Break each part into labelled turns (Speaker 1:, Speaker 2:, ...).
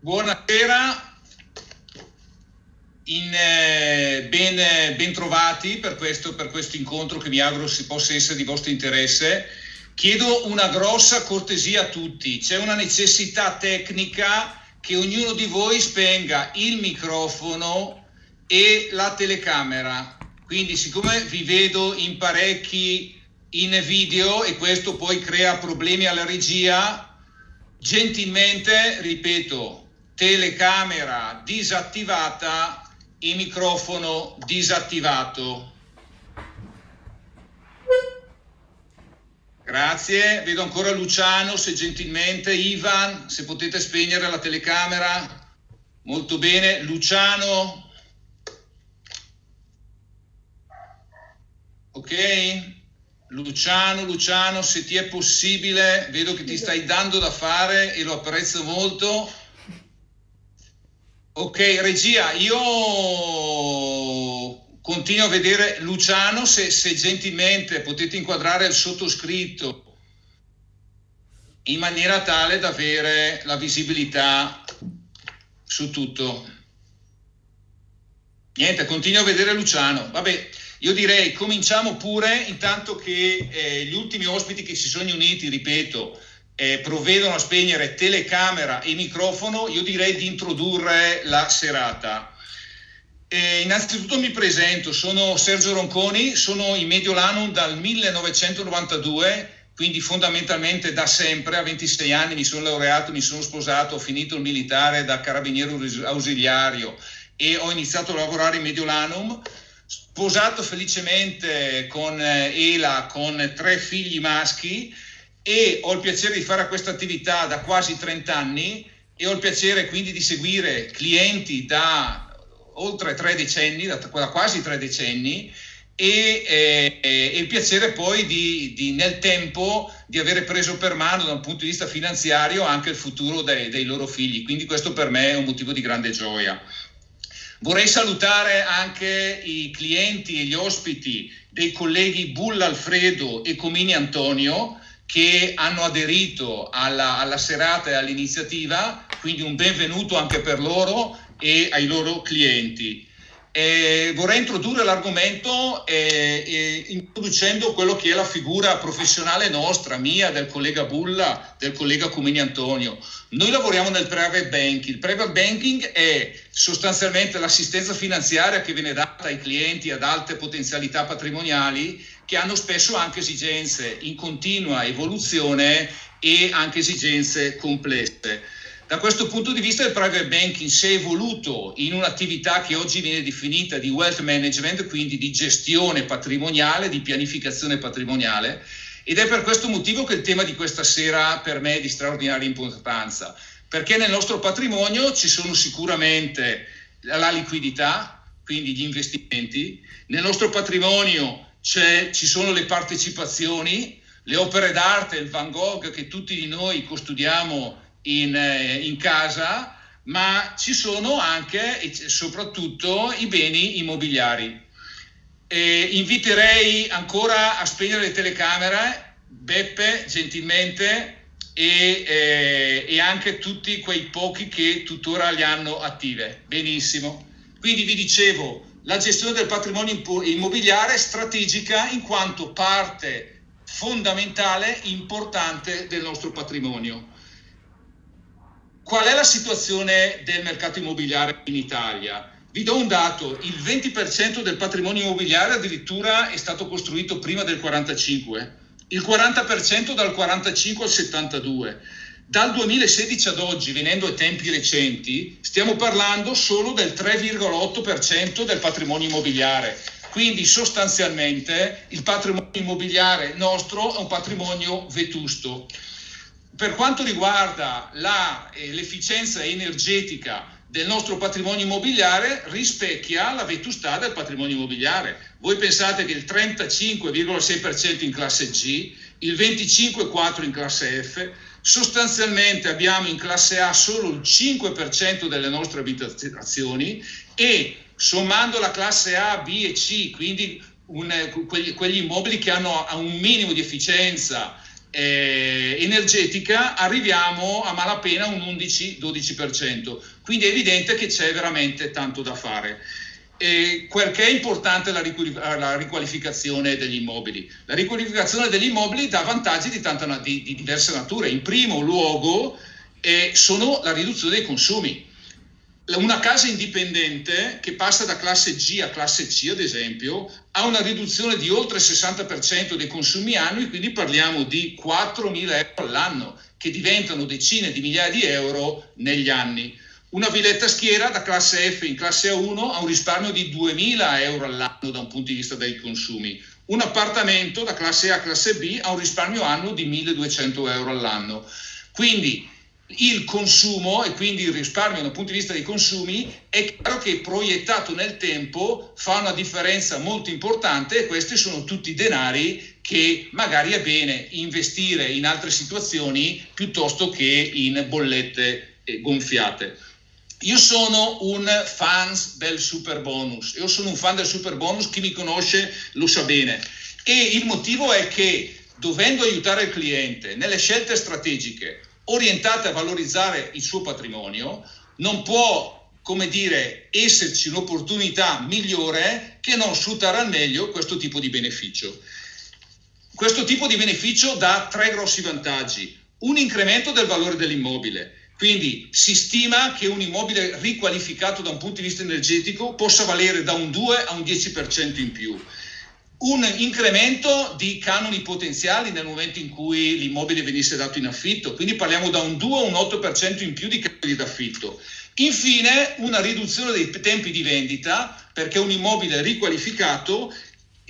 Speaker 1: Buonasera, in, eh, ben, eh, ben, trovati per questo, per questo incontro che mi auguro si possa essere di vostro interesse. Chiedo una grossa cortesia a tutti, c'è una necessità tecnica che ognuno di voi spenga il microfono e la telecamera. Quindi siccome vi vedo in parecchi in video e questo poi crea problemi alla regia, gentilmente, ripeto, telecamera disattivata e microfono disattivato. Grazie, vedo ancora Luciano, se gentilmente, Ivan, se potete spegnere la telecamera. Molto bene, Luciano. Ok? Luciano, Luciano, se ti è possibile, vedo che ti stai dando da fare e lo apprezzo molto. Ok, regia, io continuo a vedere Luciano, se, se gentilmente potete inquadrare il sottoscritto in maniera tale da avere la visibilità su tutto. Niente, continuo a vedere Luciano. Vabbè, io direi cominciamo pure, intanto che eh, gli ultimi ospiti che si sono uniti, ripeto, eh, provvedono a spegnere telecamera e microfono, io direi di introdurre la serata. Eh, innanzitutto mi presento, sono Sergio Ronconi, sono in Mediolanum dal 1992, quindi fondamentalmente da sempre, a 26 anni mi sono laureato, mi sono sposato, ho finito il militare da carabiniere ausiliario e ho iniziato a lavorare in Mediolanum sposato felicemente con eh, Ela, con tre figli maschi e ho il piacere di fare questa attività da quasi 30 anni e ho il piacere quindi di seguire clienti da oltre tre decenni, da, quasi tre decenni e, eh, e, il piacere poi di, di, nel tempo di avere preso per mano da un punto di vista finanziario anche il futuro dei, dei loro figli. Quindi questo per me è un motivo di grande gioia. Vorrei salutare anche i clienti e gli ospiti dei colleghi Bulla Alfredo e Comini Antonio che hanno aderito alla, alla serata e all'iniziativa, quindi un benvenuto anche per loro e ai loro clienti. Eh, vorrei introdurre l'argomento eh, eh, introducendo quello che è la figura professionale nostra, mia, del collega Bulla, del collega Comini Antonio. Noi lavoriamo nel private banking. Il private banking è sostanzialmente l'assistenza finanziaria che viene data ai clienti ad alte potenzialità patrimoniali che hanno spesso anche esigenze in continua evoluzione e anche esigenze complesse. Da questo punto di vista il private banking si è evoluto in un'attività che oggi viene definita di wealth management, quindi di gestione patrimoniale, di pianificazione patrimoniale, ed è per questo motivo che il tema di questa sera per me è di straordinaria importanza, perché nel nostro patrimonio ci sono sicuramente la liquidità, quindi gli investimenti, nel nostro patrimonio ci sono le partecipazioni, le opere d'arte, il Van Gogh che tutti di noi custodiamo in, eh, in casa, ma ci sono anche e soprattutto i beni immobiliari. E inviterei ancora a spegnere le telecamere, Beppe gentilmente, e, eh, e, anche tutti quei pochi che tuttora le hanno attive. Benissimo. Quindi vi dicevo, la gestione del patrimonio immobiliare strategica in quanto parte fondamentale, importante del nostro patrimonio. Qual è la situazione del mercato immobiliare in Italia? Vi do un dato, il 20% del patrimonio immobiliare addirittura è stato costruito prima del 45, il 40% dal 45 al 72. Dal 2016 ad oggi, venendo ai tempi recenti, stiamo parlando solo del 3,8% del patrimonio immobiliare. Quindi sostanzialmente il patrimonio immobiliare nostro è un patrimonio vetusto per quanto riguarda la, eh, l'efficienza energetica del nostro patrimonio immobiliare rispecchia la vetustà del patrimonio immobiliare. Voi pensate che il 35,6% in classe G, il 25,4% in classe F, sostanzialmente abbiamo in classe A solo il 5% delle nostre abitazioni e sommando la classe A, B e C, quindi un, quegli, quegli, immobili che hanno un minimo di efficienza eh, energetica arriviamo a malapena un 11-12%. Quindi è evidente che c'è veramente tanto da fare. E perché è importante la, riqualificazione degli immobili? La riqualificazione degli immobili dà vantaggi di, tanta, di, di diverse nature. In primo luogo eh, sono la riduzione dei consumi. Una casa indipendente che passa da classe G a classe C, ad esempio, ha una riduzione di oltre il 60% dei consumi annui, quindi parliamo di 4.000 euro all'anno, che diventano decine di migliaia di euro negli anni. Una villetta schiera da classe F in classe A1 ha un risparmio di 2.000 euro all'anno da un punto di vista dei consumi. Un appartamento da classe A a classe B ha un risparmio annuo di 1.200 euro all'anno. Quindi il consumo e quindi il risparmio dal punto di vista dei consumi è chiaro che proiettato nel tempo fa una differenza molto importante e questi sono tutti denari che magari è bene investire in altre situazioni piuttosto che in bollette eh, gonfiate. Io sono un fan del super bonus, io sono un fan del super bonus, chi mi conosce lo sa bene e il motivo è che dovendo aiutare il cliente nelle scelte strategiche orientate a valorizzare il suo patrimonio, non può, come dire, esserci un'opportunità migliore che non sfruttare al meglio questo tipo di beneficio. Questo tipo di beneficio dà tre grossi vantaggi. Un incremento del valore dell'immobile, quindi si stima che un immobile riqualificato da un punto di vista energetico possa valere da un 2 a un 10% in più. Un incremento di canoni potenziali nel momento in cui l'immobile venisse dato in affitto, quindi parliamo da un 2 a un 8% in più di canoni d'affitto. Infine una riduzione dei tempi di vendita perché un immobile riqualificato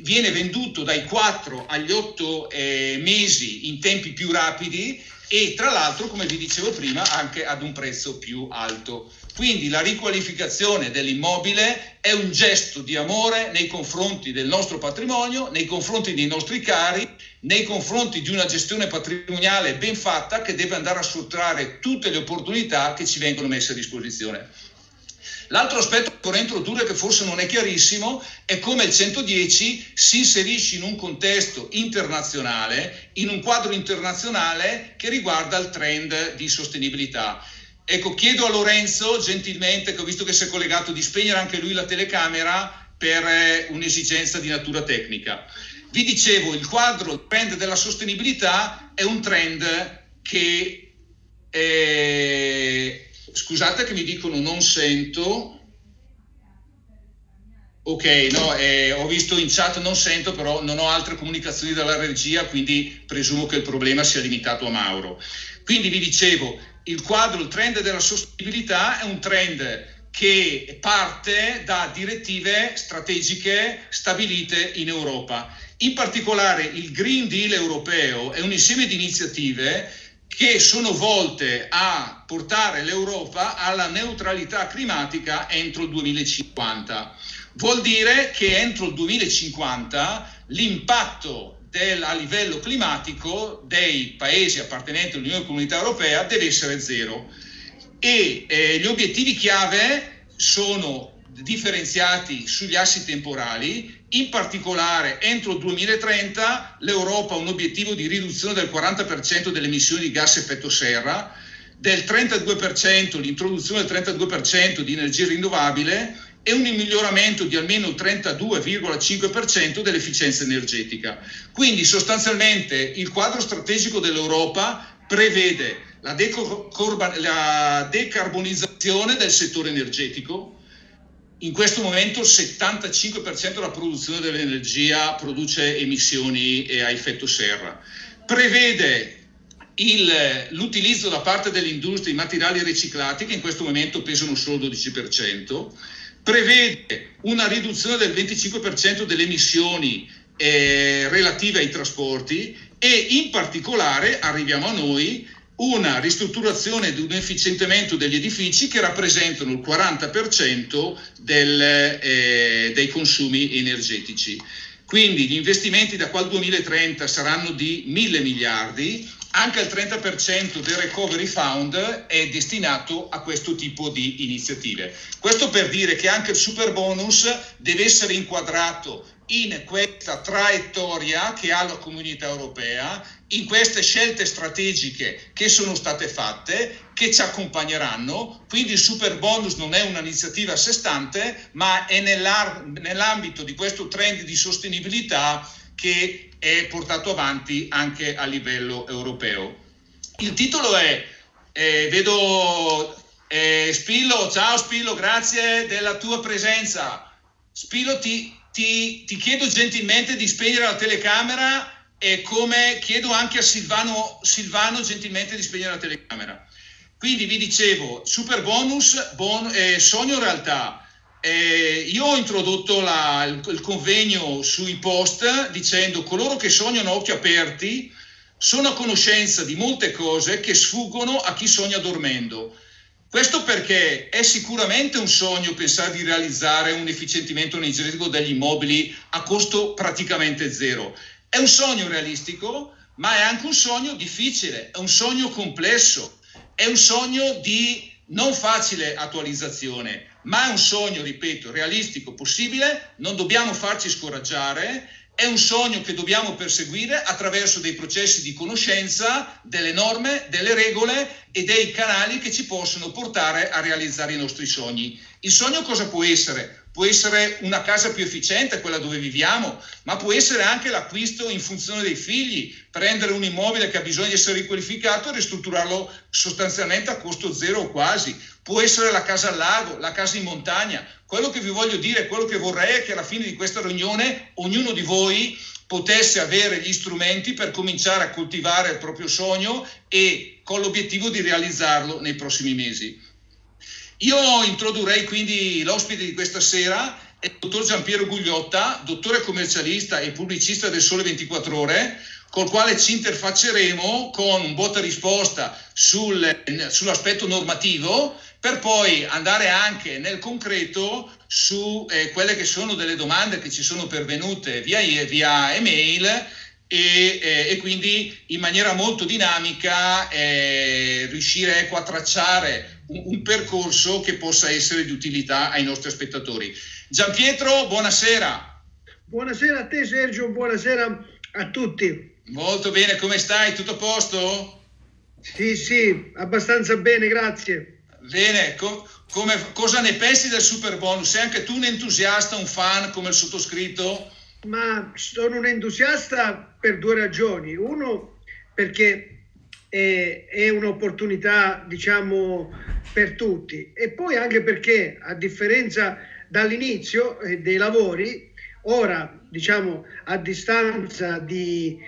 Speaker 1: viene venduto dai 4 agli 8 eh, mesi in tempi più rapidi e tra l'altro, come vi dicevo prima, anche ad un prezzo più alto. Quindi la riqualificazione dell'immobile è un gesto di amore nei confronti del nostro patrimonio, nei confronti dei nostri cari, nei confronti di una gestione patrimoniale ben fatta che deve andare a sfruttare tutte le opportunità che ci vengono messe a disposizione. L'altro aspetto che vorrei introdurre, che forse non è chiarissimo, è come il 110 si inserisce in un contesto internazionale, in un quadro internazionale che riguarda il trend di sostenibilità. Ecco, chiedo a Lorenzo gentilmente, che ho visto che si è collegato, di spegnere anche lui la telecamera per eh, un'esigenza di natura tecnica. Vi dicevo, il quadro, il trend della sostenibilità è un trend che eh, Scusate che mi dicono non sento. Ok, no, eh, ho visto in chat non sento, però non ho altre comunicazioni dalla regia, quindi presumo che il problema sia limitato a Mauro. Quindi vi dicevo, il quadro, il trend della sostenibilità è un trend che parte da direttive strategiche stabilite in Europa. In particolare il Green Deal europeo è un insieme di iniziative che sono volte a portare l'Europa alla neutralità climatica entro il 2050. Vuol dire che entro il 2050 l'impatto del, a livello climatico dei paesi appartenenti all'Unione Comunità Europea deve essere zero e eh, gli obiettivi chiave sono differenziati sugli assi temporali, in particolare entro il 2030 l'Europa ha un obiettivo di riduzione del 40% delle emissioni di gas effetto serra, del 32%, l'introduzione del 32% di energia rinnovabile e un miglioramento di almeno il 32,5% dell'efficienza energetica. Quindi sostanzialmente il quadro strategico dell'Europa prevede la, la decarbonizzazione del settore energetico, in questo momento il 75% della produzione dell'energia produce emissioni a effetto serra. Prevede il, l'utilizzo da parte dell'industria di materiali riciclati che in questo momento pesano solo il 12%, prevede una riduzione del 25% delle emissioni eh, relative ai trasporti e in particolare arriviamo a noi una ristrutturazione ed un efficientamento degli edifici che rappresentano il 40% del, eh, dei consumi energetici. Quindi gli investimenti da qua al 2030 saranno di mille miliardi anche il 30% del recovery fund è destinato a questo tipo di iniziative. Questo per dire che anche il super bonus deve essere inquadrato in questa traiettoria che ha la comunità europea, in queste scelte strategiche che sono state fatte, che ci accompagneranno. Quindi il super bonus non è un'iniziativa a sé stante, ma è nell'ambito di questo trend di sostenibilità che è portato avanti anche a livello europeo. Il titolo è, eh, vedo eh, Spillo, ciao Spillo, grazie della tua presenza. Spillo ti, ti, ti chiedo gentilmente di spegnere la telecamera e come chiedo anche a Silvano, Silvano gentilmente di spegnere la telecamera. Quindi vi dicevo, super bonus, bon, eh, sogno realtà. Eh, io ho introdotto la, il, il, convegno sui post dicendo coloro che sognano occhi aperti sono a conoscenza di molte cose che sfuggono a chi sogna dormendo. Questo perché è sicuramente un sogno pensare di realizzare un efficientamento energetico degli immobili a costo praticamente zero. È un sogno realistico, ma è anche un sogno difficile, è un sogno complesso, è un sogno di non facile attualizzazione, ma è un sogno, ripeto, realistico, possibile, non dobbiamo farci scoraggiare è un sogno che dobbiamo perseguire attraverso dei processi di conoscenza delle norme, delle regole e dei canali che ci possono portare a realizzare i nostri sogni. Il sogno cosa può essere? Può essere una casa più efficiente, quella dove viviamo, ma può essere anche l'acquisto in funzione dei figli, prendere un immobile che ha bisogno di essere riqualificato e ristrutturarlo sostanzialmente a costo zero o quasi. Può essere la casa al lago, la casa in montagna, quello che vi voglio dire, quello che vorrei è che alla fine di questa riunione ognuno di voi potesse avere gli strumenti per cominciare a coltivare il proprio sogno e con l'obiettivo di realizzarlo nei prossimi mesi. Io introdurrei quindi l'ospite di questa sera, è il dottor Giampiero Gugliotta, dottore commercialista e pubblicista del Sole 24 Ore, col quale ci interfacceremo con un botta risposta sul, sull'aspetto normativo per poi andare anche nel concreto su eh, quelle che sono delle domande che ci sono pervenute via, via email e, eh, e, quindi in maniera molto dinamica eh, riuscire ecco, a tracciare un, percorso che possa essere di utilità ai nostri spettatori. Gian Pietro, buonasera.
Speaker 2: Buonasera a te Sergio, buonasera a tutti.
Speaker 1: Molto bene, come stai? Tutto a posto?
Speaker 2: Sì, sì, abbastanza bene, grazie.
Speaker 1: Bene, co- come, cosa ne pensi del super bonus? Sei anche tu un entusiasta, un fan come il sottoscritto?
Speaker 2: Ma sono un entusiasta per due ragioni. Uno, perché è, è un'opportunità, diciamo, per tutti. E poi anche perché, a differenza dall'inizio eh, dei lavori, ora, diciamo, a distanza di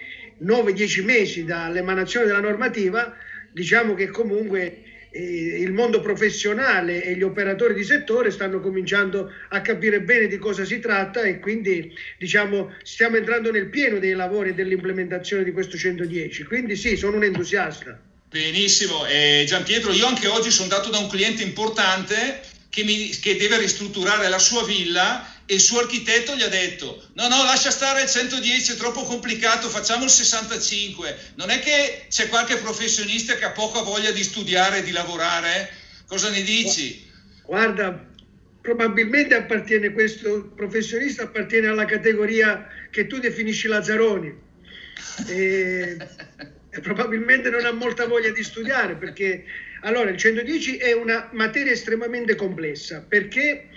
Speaker 2: 9-10 mesi dall'emanazione della normativa, diciamo che comunque il mondo professionale e gli operatori di settore stanno cominciando a capire bene di cosa si tratta e quindi diciamo stiamo entrando nel pieno dei lavori dell'implementazione di questo 110. Quindi sì, sono un entusiasta.
Speaker 1: Benissimo, eh, Gian Pietro, io anche oggi sono andato da un cliente importante che, mi, che deve ristrutturare la sua villa e il suo architetto gli ha detto no no lascia stare il 110 è troppo complicato facciamo il 65 non è che c'è qualche professionista che ha poca voglia di studiare e di lavorare? Cosa ne dici?
Speaker 2: guarda probabilmente appartiene questo professionista appartiene alla categoria che tu definisci Lazzaroni. E, e probabilmente non ha molta voglia di studiare perché allora il 110 è una materia estremamente complessa perché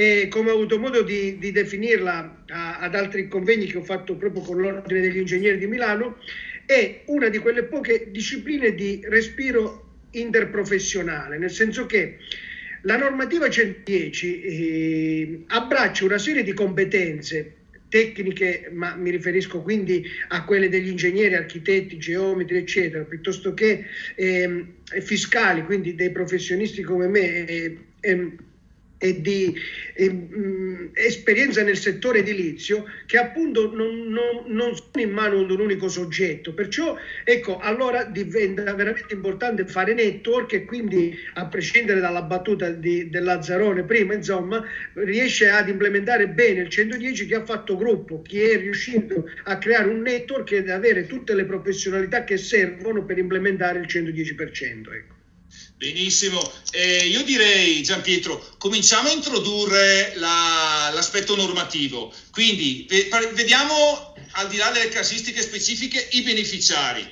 Speaker 2: e come ho avuto modo di, di definirla a, ad altri convegni che ho fatto proprio con l'Ordine degli Ingegneri di Milano, è una di quelle poche discipline di respiro interprofessionale, nel senso che la normativa 110 eh, abbraccia una serie di competenze tecniche, ma mi riferisco quindi a quelle degli ingegneri, architetti, geometri, eccetera, piuttosto che eh, fiscali, quindi dei professionisti come me, eh, e di eh, mh, esperienza nel settore edilizio che appunto non, non, non, sono in mano ad un unico soggetto. Perciò ecco, allora diventa veramente importante fare network e quindi a prescindere dalla battuta di, del Lazzarone prima, insomma, riesce ad implementare bene il 110 che ha fatto gruppo, chi è riuscito a creare un network e ad avere tutte le professionalità che servono per implementare il 110%. Ecco.
Speaker 1: Benissimo, eh, io direi Gian Pietro, cominciamo a introdurre la, l'aspetto normativo, quindi vediamo al di là delle casistiche specifiche i beneficiari.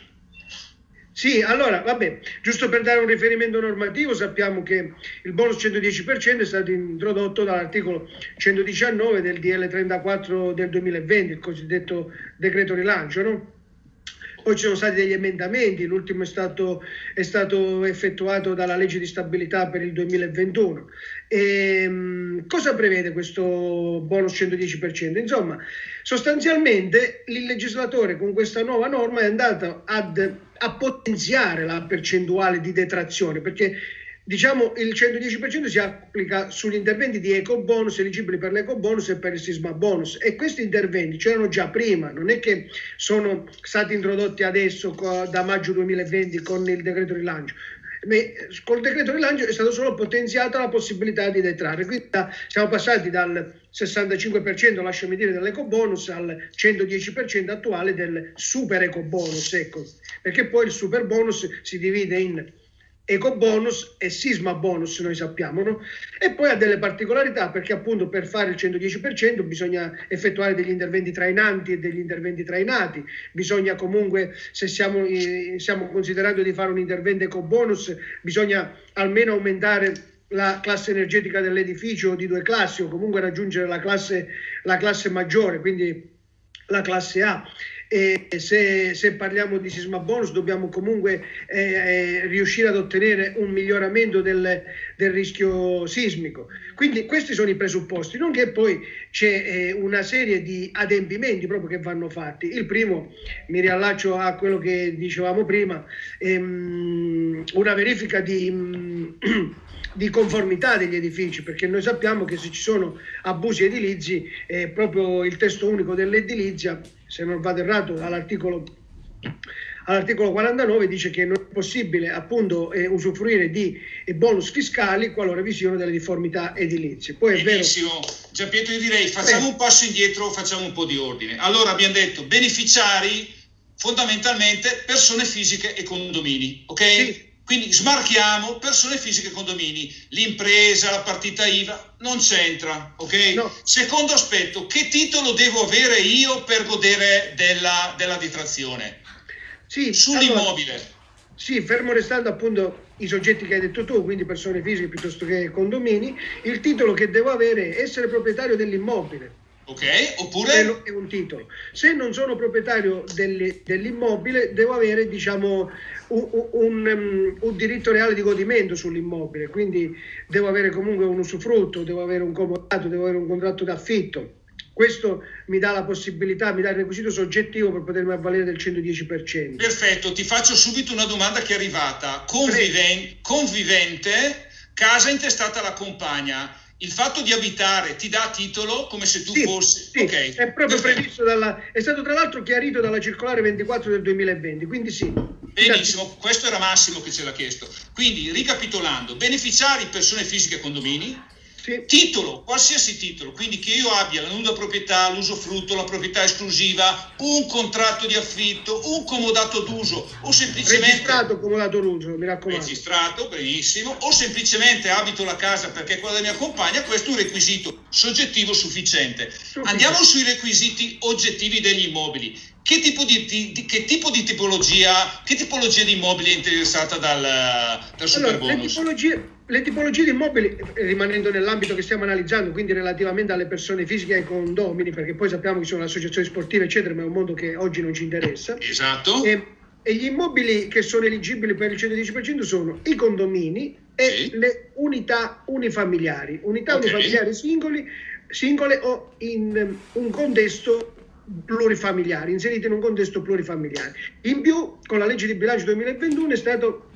Speaker 2: Sì, allora, vabbè, giusto per dare un riferimento normativo, sappiamo che il bonus 110% è stato introdotto dall'articolo 119 del DL 34 del 2020, il cosiddetto decreto rilancio, no? Poi ci sono stati degli emendamenti, l'ultimo è stato, è stato effettuato dalla legge di stabilità per il 2021. E, ehm, cosa prevede questo bonus 110%? Insomma, sostanzialmente il legislatore con questa nuova norma è andato ad, a potenziare la percentuale di detrazione perché diciamo il 110% si applica sugli interventi di eco bonus eligibili per l'eco bonus e per il sisma bonus. E questi interventi c'erano già prima, non è che sono stati introdotti adesso da maggio 2020 con il decreto rilancio. Col decreto rilancio è stata solo potenziata la possibilità di detrarre, quindi siamo passati dal 65% lasciami dire dell'eco bonus al 110% attuale del super eco bonus, ecco, perché poi il super bonus si divide in eco bonus e sisma bonus noi sappiamo no? e poi ha delle particolarità perché appunto per fare il 110% bisogna effettuare degli interventi trainanti e degli interventi trainati bisogna comunque se stiamo, eh, stiamo considerando di fare un intervento eco bonus bisogna almeno aumentare la classe energetica dell'edificio di due classi o comunque raggiungere la classe, la classe maggiore quindi la classe A e se, se, parliamo di sisma bonus dobbiamo comunque eh, eh, riuscire ad ottenere un miglioramento del, del, rischio sismico. Quindi questi sono i presupposti, nonché poi c'è eh, una serie di adempimenti proprio che vanno fatti. Il primo, mi riallaccio a quello che dicevamo prima, ehm, una verifica di... Di conformità degli edifici, perché noi sappiamo che se ci sono abusi edilizi, eh, proprio il testo unico dell'edilizia, se non vado errato, all'articolo, all'articolo 49 dice che non è possibile appunto eh, usufruire di eh, bonus fiscali qualora vi siano delle difformità edilizie.
Speaker 1: Poi Benissimo, Gianpietro io direi facciamo un passo indietro, facciamo un po' di ordine. Allora abbiamo detto beneficiari fondamentalmente persone fisiche e condomini, ok? Sì quindi smarchiamo persone fisiche e condomini, l'impresa, la partita IVA, non c'entra, ok? No. Secondo aspetto, che titolo devo avere io per godere della, della detrazione? Sì, Sull'immobile. Allora,
Speaker 2: sì, fermo restando appunto i soggetti che hai detto tu, quindi persone fisiche piuttosto che condomini, il titolo che devo avere è essere proprietario dell'immobile.
Speaker 1: Ok, oppure...
Speaker 2: È un titolo. Se non sono proprietario dell'immobile, devo avere, diciamo, un, un, um, un, diritto reale di godimento sull'immobile, quindi devo avere comunque un usufrutto, devo avere un comodato, devo avere un contratto d'affitto. Questo mi dà la possibilità, mi dà il requisito soggettivo per potermi avvalere del 110%.
Speaker 1: Perfetto, ti faccio subito una domanda che è arrivata. Conviven- convivente, casa intestata alla compagna il fatto di abitare ti dà titolo come se tu
Speaker 2: sì,
Speaker 1: fossi
Speaker 2: sì, okay. è proprio previsto dalla è stato tra l'altro chiarito dalla circolare 24 del 2020 quindi sì.
Speaker 1: Benissimo questo era Massimo che ce l'ha chiesto. Quindi ricapitolando beneficiari persone fisiche e condomini sì. Titolo, qualsiasi titolo, quindi che io abbia la nuda proprietà, l'usufrutto, la proprietà esclusiva, un contratto di affitto, un comodato d'uso o semplicemente...
Speaker 2: Registrato comodato d'uso, mi raccomando.
Speaker 1: Registrato, benissimo, o semplicemente abito la casa perché è quella della mia compagna, questo è un requisito soggettivo sufficiente. sufficiente. Andiamo sui requisiti oggettivi degli immobili. Che tipo di, di, che tipo di tipologia, che tipologia di immobili è interessata dal, dal
Speaker 2: allora, le tipologie le tipologie di immobili, eh, rimanendo nell'ambito che stiamo analizzando, quindi relativamente alle persone fisiche e ai condomini, perché poi sappiamo che sono associazioni sportive, eccetera, ma è un mondo che oggi non ci interessa.
Speaker 1: Esatto.
Speaker 2: E, e gli immobili che sono eligibili per il 110% sono i condomini e sì. le unità unifamiliari, unità okay. unifamiliari singoli, singole o in un contesto plurifamiliare, inserite in un contesto plurifamiliare. In più, con la legge di bilancio 2021 è stato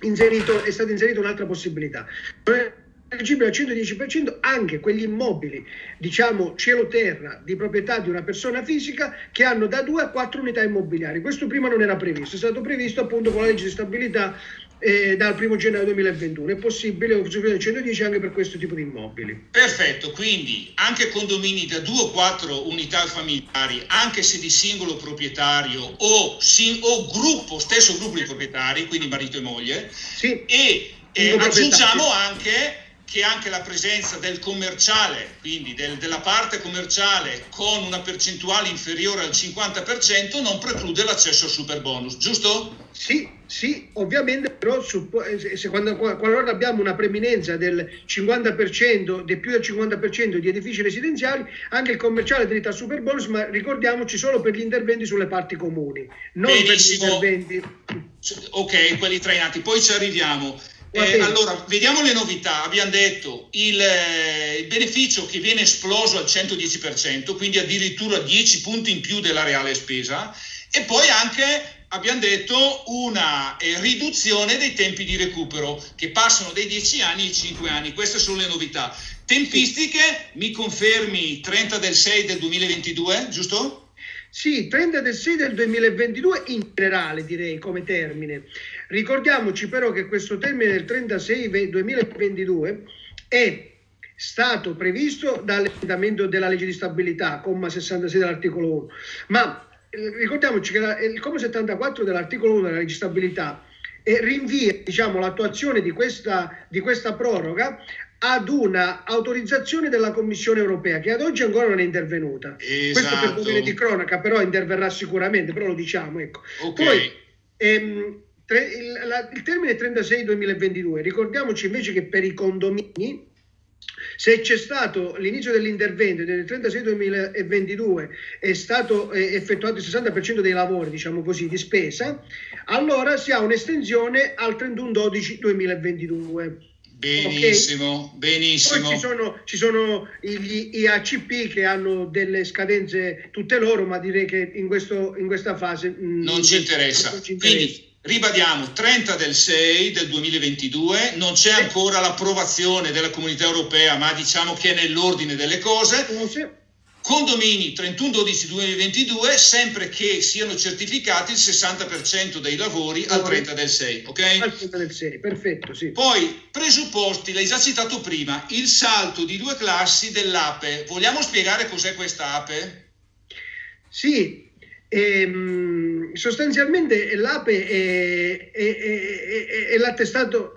Speaker 2: inserito, è stata inserita un'altra possibilità. Non è eleggibili al 110% anche quegli immobili, diciamo cielo-terra, di proprietà di una persona fisica che hanno da 2 a 4 unità immobiliari. Questo prima non era previsto, è stato previsto appunto con la legge di stabilità eh, dal 1 gennaio 2021. È possibile usufruire del 110 anche per questo tipo di immobili.
Speaker 1: Perfetto, quindi anche condomini da 2 o 4 unità familiari, anche se di singolo proprietario o, sim- o gruppo, stesso gruppo di proprietari, quindi marito e moglie, sì. e e aggiungiamo anche che anche la presenza del commerciale, quindi del, della parte commerciale con una percentuale inferiore al 50% non preclude l'accesso al super bonus, giusto?
Speaker 2: Sì, sì, ovviamente però se quando, qualora abbiamo una preminenza del 50%, di più del 50% di edifici residenziali, anche il commerciale ha diritto al super bonus, ma ricordiamoci solo per gli interventi sulle parti comuni, non Benissimo. per gli interventi.
Speaker 1: Ok, quelli trainati, poi ci arriviamo. Eh, allora, vediamo le novità. Abbiamo detto il, eh, il, beneficio che viene esploso al 110%, quindi addirittura 10 punti in più della reale spesa, e poi anche abbiamo detto una eh, riduzione dei tempi di recupero che passano dai 10 anni ai 5 anni. Queste sono le novità. Tempistiche, mi confermi 30 del 6 del 2022, giusto?
Speaker 2: Sì, 30 del 6 del 2022 in generale direi come termine. Ricordiamoci però che questo termine del 36 2022 è stato previsto dall'emendamento della legge di stabilità, comma 66 dell'articolo 1, ma eh, ricordiamoci che la, il comma 74 dell'articolo 1 della legge di stabilità eh, rinvia diciamo, l'attuazione di questa, di questa proroga ad una autorizzazione della Commissione europea che ad oggi ancora non è intervenuta. Esatto. Questo per potere di cronaca, però interverrà sicuramente, però lo diciamo. Ecco. Okay. Poi ehm, il, la, il termine 36-2022, ricordiamoci invece che per i condomini, se c'è stato l'inizio dell'intervento del 36-2022 è stato effettuato il 60% dei lavori, diciamo così, di spesa, allora si ha un'estensione al 31-12-2022.
Speaker 1: Benissimo, okay? benissimo.
Speaker 2: Poi ci sono, ci sono gli IACP che hanno delle scadenze tutte loro, ma direi che in, questo, in questa fase
Speaker 1: mm, non, ci, interessa. non ci interessa. Quindi Ribadiamo 30 del 6 del 2022, non c'è ancora l'approvazione della comunità europea, ma diciamo che è nell'ordine delle cose. Condomini 31-12-2022, sempre che siano certificati il 60% dei lavori al 30 del 6, ok?
Speaker 2: Al 30 del 6, perfetto, sì.
Speaker 1: Poi, presupposti, l'hai già citato prima, il salto di due classi dell'APE. Vogliamo spiegare cos'è questa APE?
Speaker 2: Sì, Ehm, sostanzialmente l'APE è, è, è, è, l'attestato,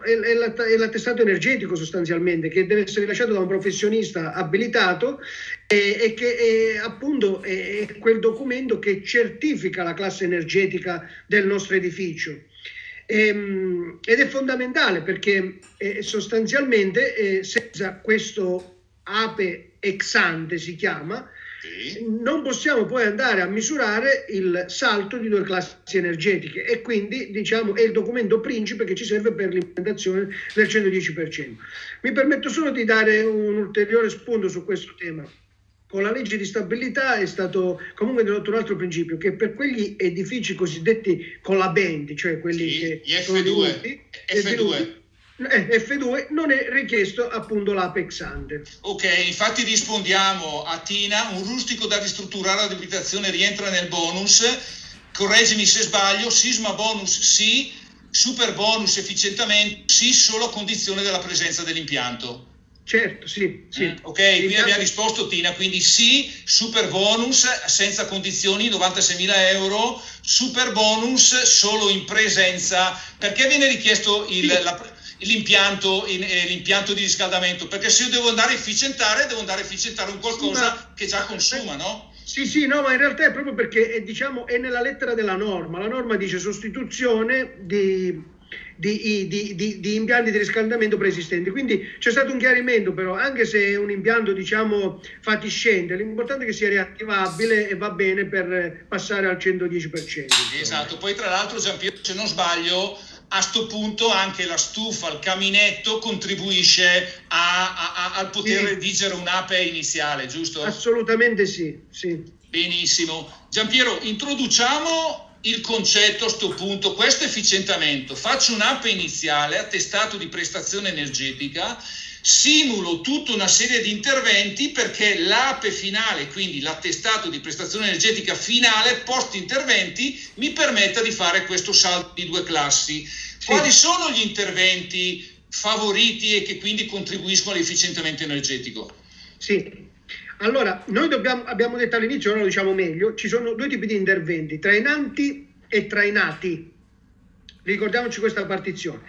Speaker 2: l'attestato, energetico sostanzialmente che deve essere rilasciato da un professionista abilitato e, che è, appunto è quel documento che certifica la classe energetica del nostro edificio. Ehm, ed è fondamentale perché eh, sostanzialmente eh, senza questo APE ex ante si chiama, non possiamo poi andare a misurare il salto di due classi energetiche e quindi diciamo è il documento principe che ci serve per l'implementazione del 110%. Mi permetto solo di dare un ulteriore spunto su questo tema. Con la legge di stabilità è stato comunque introdotto un altro principio che per quegli edifici cosiddetti colabenti, cioè quelli sì, che
Speaker 1: F2, divenuti, F2
Speaker 2: eh, F2 non è richiesto appunto l'Apex ante.
Speaker 1: Ok, infatti rispondiamo a Tina, un rustico da ristrutturare ad abitazione rientra nel bonus, correggimi se sbaglio, sisma bonus sì, super bonus efficientamento sì, solo a condizione della presenza dell'impianto.
Speaker 2: Certo, sì. sì. Mm,
Speaker 1: ok, qui abbiamo risposto Tina, quindi sì, super bonus senza condizioni, 96.000 euro, super bonus solo in presenza, perché viene richiesto il, sì. la, l'impianto, in, eh, l'impianto, di riscaldamento, perché se io devo andare a efficientare, devo andare a efficientare un qualcosa sì, che già consuma, no?
Speaker 2: Sì, sì, no, ma in realtà è proprio perché è, diciamo, è nella lettera della norma. La norma dice sostituzione di, di, di, di, impianti di riscaldamento preesistenti. Quindi c'è stato un chiarimento, però, anche se è un impianto, diciamo, fatiscente, l'importante è che sia riattivabile e va bene per passare al 110%.
Speaker 1: Esatto, poi tra l'altro, Giampiero, se non sbaglio, a questo punto anche la stufa, il caminetto contribuisce a, al poter sì. redigere un'ape iniziale, giusto?
Speaker 2: Assolutamente sì, sì.
Speaker 1: Benissimo. Giampiero, introduciamo il concetto a questo punto, questo efficientamento, faccio un'ape iniziale attestato di prestazione energetica, simulo tutta una serie di interventi perché l'APE finale, quindi l'attestato di prestazione energetica finale post interventi, mi permetta di fare questo salto di due classi. Sì. Quali sono gli interventi favoriti e che quindi contribuiscono all'efficientamento energetico?
Speaker 2: Sì, allora, noi dobbiamo, abbiamo detto all'inizio, ora lo diciamo meglio, ci sono due tipi di interventi, trainanti e trainati. Ricordiamoci questa partizione.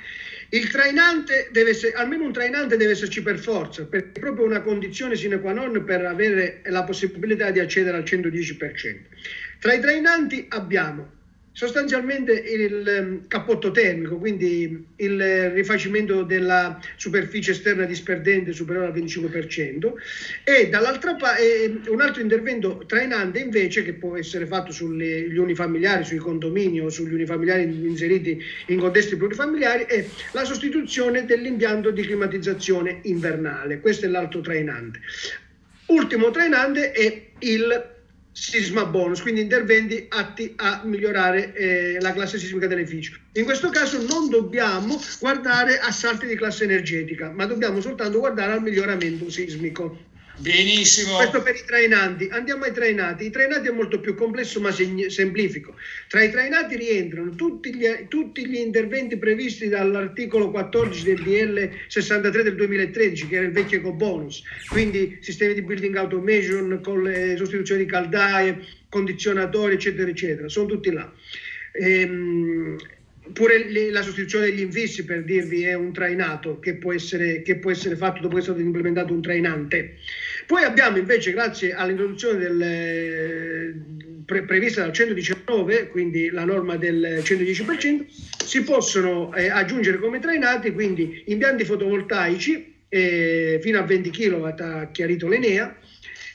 Speaker 2: Il trainante deve essere, almeno un trainante deve esserci per forza, perché è proprio una condizione sine qua non per avere la possibilità di accedere al 110%. Tra i trainanti abbiamo sostanzialmente il ehm, cappotto termico, quindi il rifacimento della superficie esterna disperdente superiore al 25% e dall'altra parte un altro intervento trainante invece che può essere fatto sugli unifamiliari, sui condomini o sugli unifamiliari inseriti in contesti plurifamiliari è la sostituzione dell'impianto di climatizzazione invernale. Questo è l'altro trainante. Ultimo trainante è il sisma bonus, quindi interventi atti a migliorare eh, la classe sismica dell'edificio. In questo caso non dobbiamo guardare a salti di classe energetica, ma dobbiamo soltanto guardare al miglioramento sismico.
Speaker 1: Benissimo.
Speaker 2: Questo per i trainanti. Andiamo ai trainati. I trainati è molto più complesso ma semplifico. Tra i trainati rientrano tutti gli, tutti gli interventi previsti dall'articolo 14 del DL 63 del 2013, che era il vecchio ecobonus, quindi sistemi di building automation con le sostituzioni di caldaie, condizionatori, eccetera, eccetera. Sono tutti là. Ehm, pure la sostituzione degli infissi per dirvi è un trainato che può essere, che può essere fatto dopo che è stato implementato un trainante. Poi abbiamo invece, grazie all'introduzione del, eh, pre, prevista dal 119, quindi la norma del 110%, si possono eh, aggiungere come trainati quindi impianti fotovoltaici eh, fino a 20 kW ha chiarito l'Enea,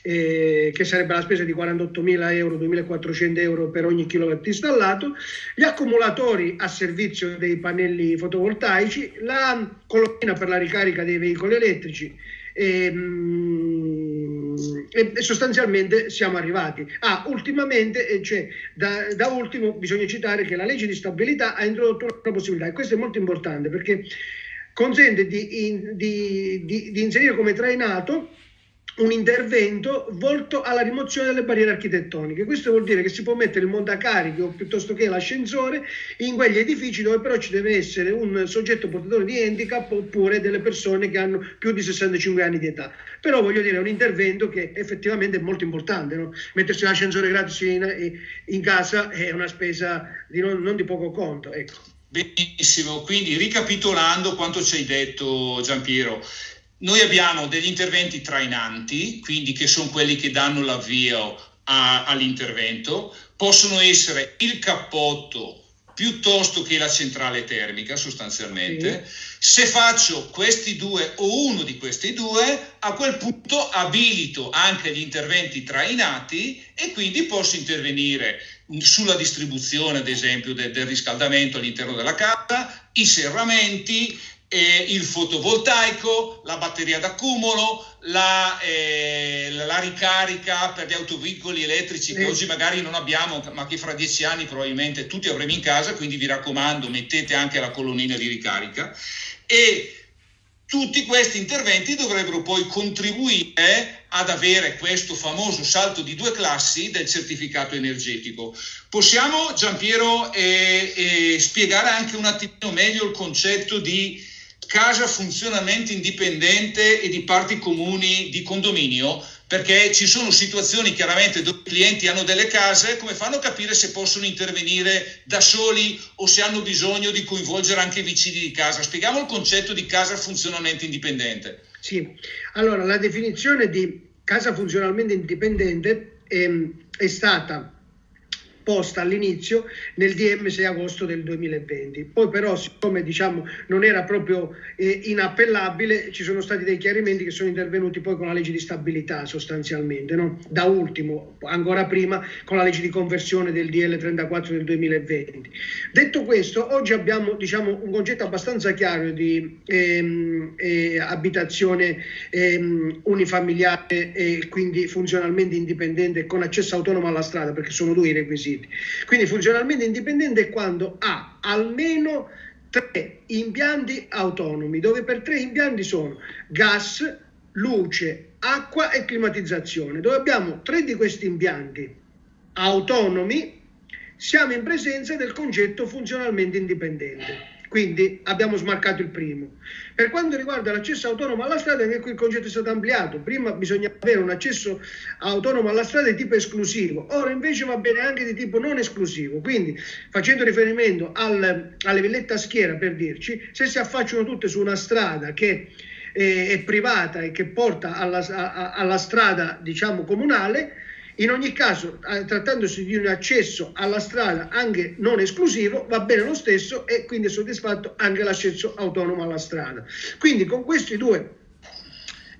Speaker 2: eh, che sarebbe la spesa di 48.000 euro, 2.400 euro per ogni kilowatt installato, gli accumulatori a servizio dei pannelli fotovoltaici, la colonnina per la ricarica dei veicoli elettrici, Ehm, e, sostanzialmente siamo arrivati. Ah, ultimamente, cioè, da, da, ultimo bisogna citare che la legge di stabilità ha introdotto una possibilità e questo è molto importante perché consente di, in, di, di, di inserire come trainato un intervento volto alla rimozione delle barriere architettoniche. Questo vuol dire che si può mettere il montacarichi o piuttosto che l'ascensore in quegli edifici dove però ci deve essere un soggetto portatore di handicap oppure delle persone che hanno più di 65 anni di età. Però voglio dire, è un intervento che effettivamente è molto importante. No? Mettersi l'ascensore gratis in, in, casa è una spesa di non, non di poco conto. Ecco.
Speaker 1: Benissimo, quindi ricapitolando quanto ci hai detto Giampiero, noi abbiamo degli interventi trainanti, quindi che sono quelli che danno l'avvio a, all'intervento, possono essere il cappotto piuttosto che la centrale termica sostanzialmente. Sì. Se faccio questi due o uno di questi due, a quel punto abilito anche gli interventi trainati e quindi posso intervenire sulla distribuzione, ad esempio, del, del riscaldamento all'interno della casa, i serramenti, eh, il fotovoltaico, la batteria d'accumulo, la, eh, la, ricarica per gli autoveicoli elettrici che oggi magari non abbiamo, ma che fra dieci anni probabilmente tutti avremo in casa, quindi vi raccomando mettete anche la colonnina di ricarica. E tutti questi interventi dovrebbero poi contribuire ad avere questo famoso salto di due classi del certificato energetico. Possiamo, Giampiero, eh, eh, spiegare anche un attimino meglio il concetto di casa funzionamento indipendente e di parti comuni di condominio, perché ci sono situazioni chiaramente dove i clienti hanno delle case, come fanno a capire se possono intervenire da soli o se hanno bisogno di coinvolgere anche i vicini di casa? Spieghiamo il concetto di casa funzionalmente indipendente.
Speaker 2: Sì, allora la definizione di casa funzionalmente indipendente è, ehm, è stata posta all'inizio nel DM 6 agosto del 2020. Poi però siccome diciamo non era proprio eh, inappellabile ci sono stati dei chiarimenti che sono intervenuti poi con la legge di stabilità sostanzialmente, no? da ultimo ancora prima con la legge di conversione del DL 34 del 2020. Detto questo oggi abbiamo diciamo un concetto abbastanza chiaro di ehm, eh, abitazione ehm, unifamiliare e quindi funzionalmente indipendente con accesso autonomo alla strada perché sono due i requisiti siti. Quindi funzionalmente indipendente è quando ha almeno tre impianti autonomi, dove per tre impianti sono gas, luce, acqua e climatizzazione. Dove abbiamo tre di questi impianti autonomi, siamo in presenza del concetto funzionalmente indipendente. Quindi abbiamo smarcato il primo. Per quanto riguarda l'accesso autonomo alla strada, anche qui il concetto è stato ampliato. Prima bisognava avere un accesso autonomo alla strada di tipo esclusivo, ora invece va bene anche di tipo non esclusivo. Quindi, facendo riferimento al, alle villette a schiera, per dirci, se si affacciano tutte su una strada che eh, è privata e che porta alla, a, alla strada, diciamo, comunale, in ogni caso, trattandosi di un accesso alla strada anche non esclusivo, va bene lo stesso e quindi è soddisfatto anche l'accesso autonomo alla strada. Quindi con questi due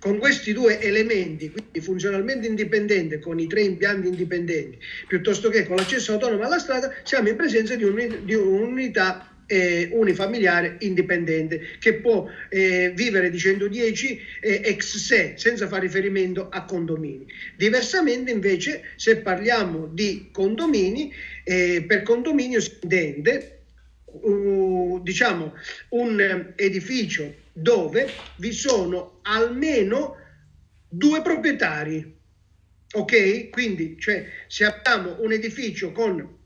Speaker 2: con questi due elementi, quindi funzionalmente indipendente con i tre impianti indipendenti, piuttosto che con l'accesso autonomo alla strada, siamo in presenza di, un, di un'unità eh, unifamiliare indipendente che può eh, vivere di 110 eh, ex se senza fare riferimento a condomini. Diversamente invece se parliamo di condomini, eh, per condominio si intende uh, diciamo un edificio dove vi sono almeno due proprietari. Ok? Quindi cioè, se abbiamo un edificio con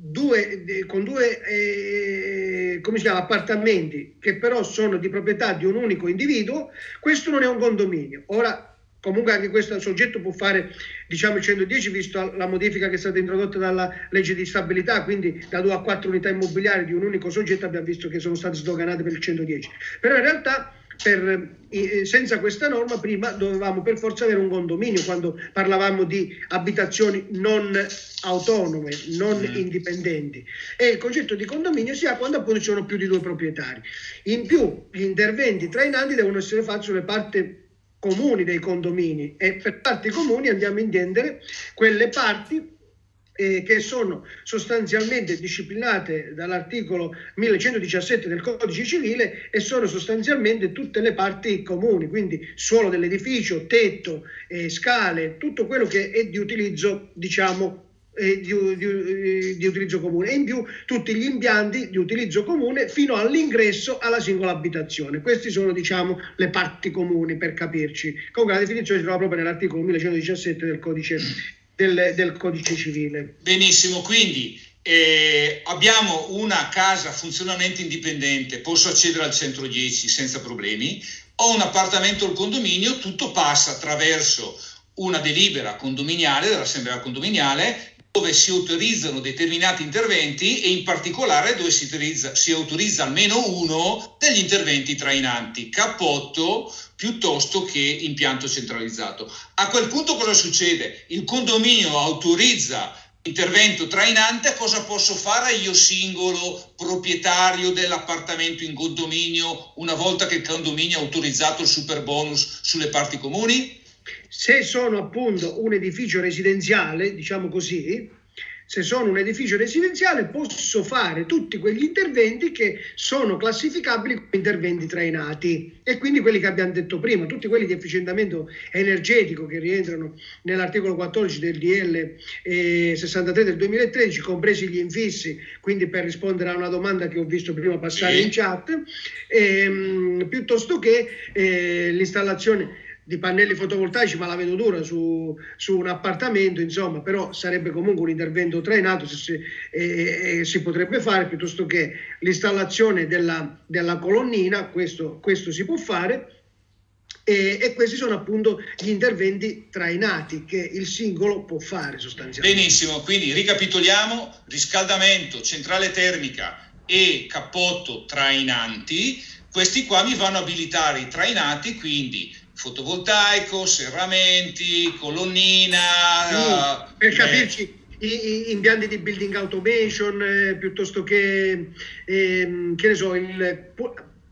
Speaker 2: due, con due eh, chiama, appartamenti che però sono di proprietà di un unico individuo, questo non è un condominio. Ora, comunque anche questo soggetto può fare diciamo il 110 visto la modifica che è stata introdotta dalla legge di stabilità, quindi da due a quattro unità immobiliari di un unico soggetto abbiamo visto che sono state sdoganate per il 110. Però in realtà per, eh, senza questa norma prima dovevamo per forza avere un condominio quando parlavamo di abitazioni non autonome, non mm. indipendenti. E il concetto di condominio si ha quando appunto ci sono più di due proprietari. In più gli interventi trainanti devono essere fatti sulle parti comuni dei condomini e per parti comuni andiamo a intendere quelle parti eh, che sono sostanzialmente disciplinate dall'articolo 1117 del codice civile e sono sostanzialmente tutte le parti comuni, quindi suolo dell'edificio, tetto, eh, scale, tutto quello che è di utilizzo, diciamo, di, di, di, utilizzo comune e in più tutti gli impianti di utilizzo comune fino all'ingresso alla singola abitazione. Queste sono diciamo le parti comuni per capirci. Comunque la definizione si trova proprio nell'articolo 1117 del codice del, del codice civile.
Speaker 1: Benissimo, quindi eh, abbiamo una casa funzionalmente indipendente, posso accedere al centro 10 senza problemi, ho un appartamento al condominio, tutto passa attraverso una delibera condominiale dell'assemblea condominiale dove si autorizzano determinati interventi e in particolare dove si autorizza, si autorizza almeno uno degli interventi trainanti, cappotto piuttosto che impianto centralizzato. A quel punto cosa succede? Il condominio autorizza intervento trainante, cosa posso fare io singolo proprietario dell'appartamento in condominio una volta che il condominio ha autorizzato il super bonus sulle parti comuni?
Speaker 2: Se sono appunto un edificio residenziale, diciamo così, se sono un edificio residenziale posso fare tutti quegli interventi che sono classificabili come interventi trainati. E quindi quelli che abbiamo detto prima, tutti quelli di efficientamento energetico che rientrano nell'articolo 14 del DL eh, 63 del 2013, compresi gli infissi, quindi per rispondere a una domanda che ho visto prima passare in chat, ehm, piuttosto che eh, l'installazione di pannelli fotovoltaici, ma la vedo dura su, su, un appartamento, insomma, però sarebbe comunque un intervento trainato se si, eh, eh, si potrebbe fare piuttosto che l'installazione della, della colonnina, questo, questo, si può fare. E, e, questi sono appunto gli interventi trainati che il singolo può fare sostanzialmente.
Speaker 1: Benissimo, quindi ricapitoliamo: riscaldamento, centrale termica e cappotto trainanti. Questi qua mi vanno a abilitare i trainati, quindi fotovoltaico, serramenti, colonnina.
Speaker 2: Sì, per eh, capirci, impianti di building automation, eh, piuttosto che, eh, che ne so, il,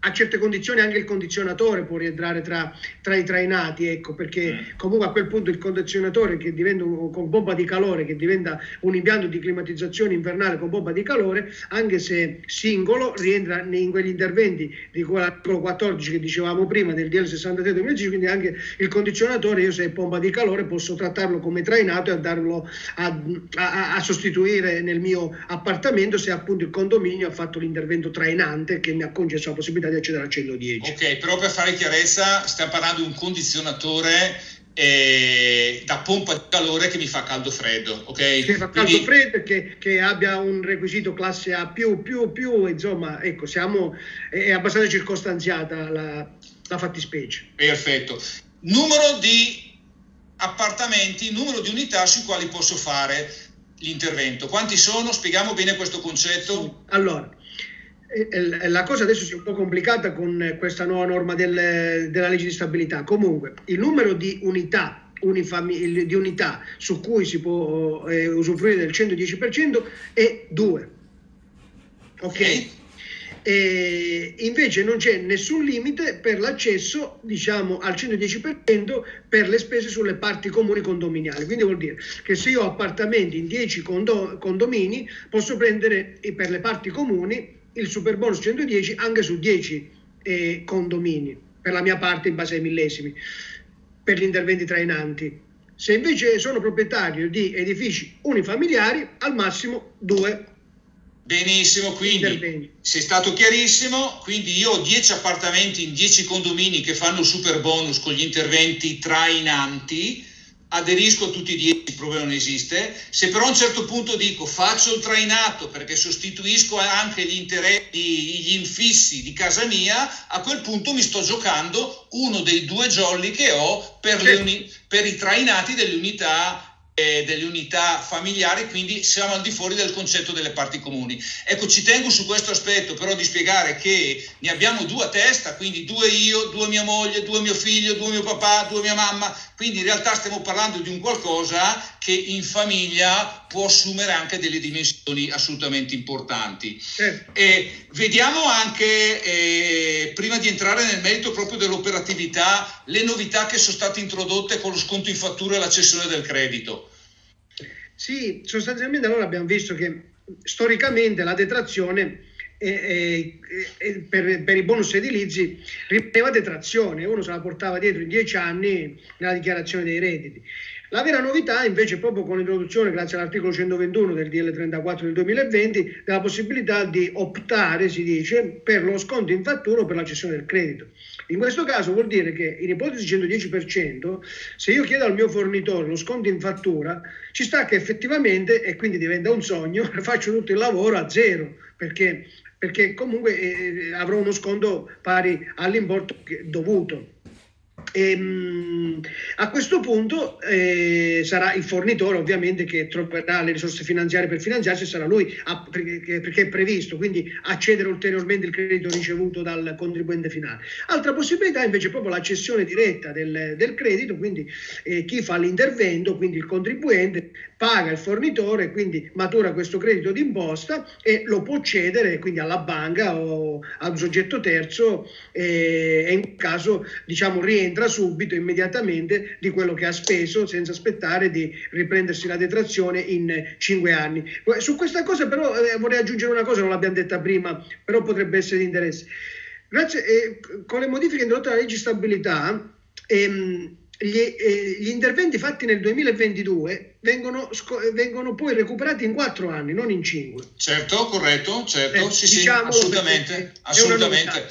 Speaker 2: a certe condizioni anche il condizionatore può rientrare tra, tra i trainati, ecco, perché mm. comunque a quel punto il condizionatore che diventa un, con bomba di calore, che diventa un impianto di climatizzazione invernale con bomba di calore, anche se singolo, rientra in quegli interventi di quell'articolo 14 che dicevamo prima del DL 63 2005, quindi anche il condizionatore, io se è bomba di calore posso trattarlo come trainato e andarlo a, a, a sostituire nel mio appartamento se appunto il condominio ha fatto l'intervento trainante che mi ha concesso la possibilità di accedere al 110.
Speaker 1: Ok, però per fare chiarezza stiamo parlando di un condizionatore eh, da pompa di calore che mi fa caldo freddo, ok?
Speaker 2: Che fa caldo Quindi... freddo che, che, abbia un requisito classe A più, più, più, insomma, ecco, siamo, è abbastanza circostanziata la, la fattispecie.
Speaker 1: Perfetto. Numero di appartamenti, numero di unità sui quali posso fare l'intervento. Quanti sono? Spieghiamo bene questo concetto.
Speaker 2: Allora, la cosa adesso si è un po' complicata con questa nuova norma del, della legge di stabilità. Comunque, il numero di unità, di unità su cui si può eh, usufruire del 110% è 2. Ok? E invece non c'è nessun limite per l'accesso diciamo, al 110% per le spese sulle parti comuni condominiali. Quindi vuol dire che se io ho appartamenti in 10 condo- condomini posso prendere per le parti comuni il super bonus 110 anche su 10 eh, condomini, per la mia parte in base ai millesimi, per gli interventi trainanti. Se invece sono proprietario di edifici unifamiliari, al massimo due.
Speaker 1: Benissimo, quindi sei stato chiarissimo, quindi io ho 10 appartamenti in 10 condomini che fanno super bonus con gli interventi trainanti, aderisco a tutti i 10, il problema non esiste. Se però a un certo punto dico faccio il trainato perché sostituisco anche gli, interessi, gli infissi di casa mia, a quel punto mi sto giocando uno dei due jolly che ho per, uni, per i trainati delle unità eh, delle unità familiari, quindi siamo al di fuori del concetto delle parti comuni. Ecco, ci tengo su questo aspetto però di spiegare che ne abbiamo due a testa, quindi due io, due mia moglie, due mio figlio, due mio papà, due mia mamma, quindi in realtà stiamo parlando di un qualcosa che in famiglia può assumere anche delle dimensioni assolutamente importanti. Eh. vediamo anche, eh, prima di entrare nel merito proprio dell'operatività, le novità che sono state introdotte con lo sconto in fattura e la cessione del credito.
Speaker 2: Sì, sostanzialmente allora abbiamo visto che storicamente la detrazione e, e, per, per, i bonus edilizi rimaneva detrazione, uno se la portava dietro in dieci anni nella dichiarazione dei redditi. La vera novità invece proprio con l'introduzione, grazie all'articolo 121 del DL 34 del 2020, della possibilità di optare, si dice, per lo sconto in fattura o per la cessione del credito. In questo caso vuol dire che in ipotesi 110%, se io chiedo al mio fornitore lo sconto in fattura, ci sta che effettivamente, e quindi diventa un sogno, faccio tutto il lavoro a zero, perché, perché comunque eh, avrò uno sconto pari all'importo dovuto. E, ehm, a questo punto eh, sarà il fornitore ovviamente che troverà le risorse finanziarie per finanziarsi, sarà lui a, perché, perché, è previsto, quindi accedere ulteriormente il credito ricevuto dal contribuente finale. Altra possibilità invece è proprio la cessione diretta del, del credito, quindi eh, chi fa l'intervento, quindi il contribuente, paga il fornitore, quindi matura questo credito d'imposta e lo può cedere quindi alla banca o a un soggetto terzo eh, e in caso diciamo rientra subito, immediatamente, di quello che ha speso senza aspettare di riprendersi la detrazione in cinque anni. Su questa cosa però eh, vorrei aggiungere una cosa, non l'abbiamo detta prima, però potrebbe essere di interesse. Grazie, eh, con le modifiche introdotte alla legge di stabilità, ehm, gli, eh, gli, interventi fatti nel 2022 vengono, vengono, poi recuperati in quattro anni, non in cinque.
Speaker 1: Certo, corretto, certo, eh, sì, diciamo sì, assolutamente. assolutamente.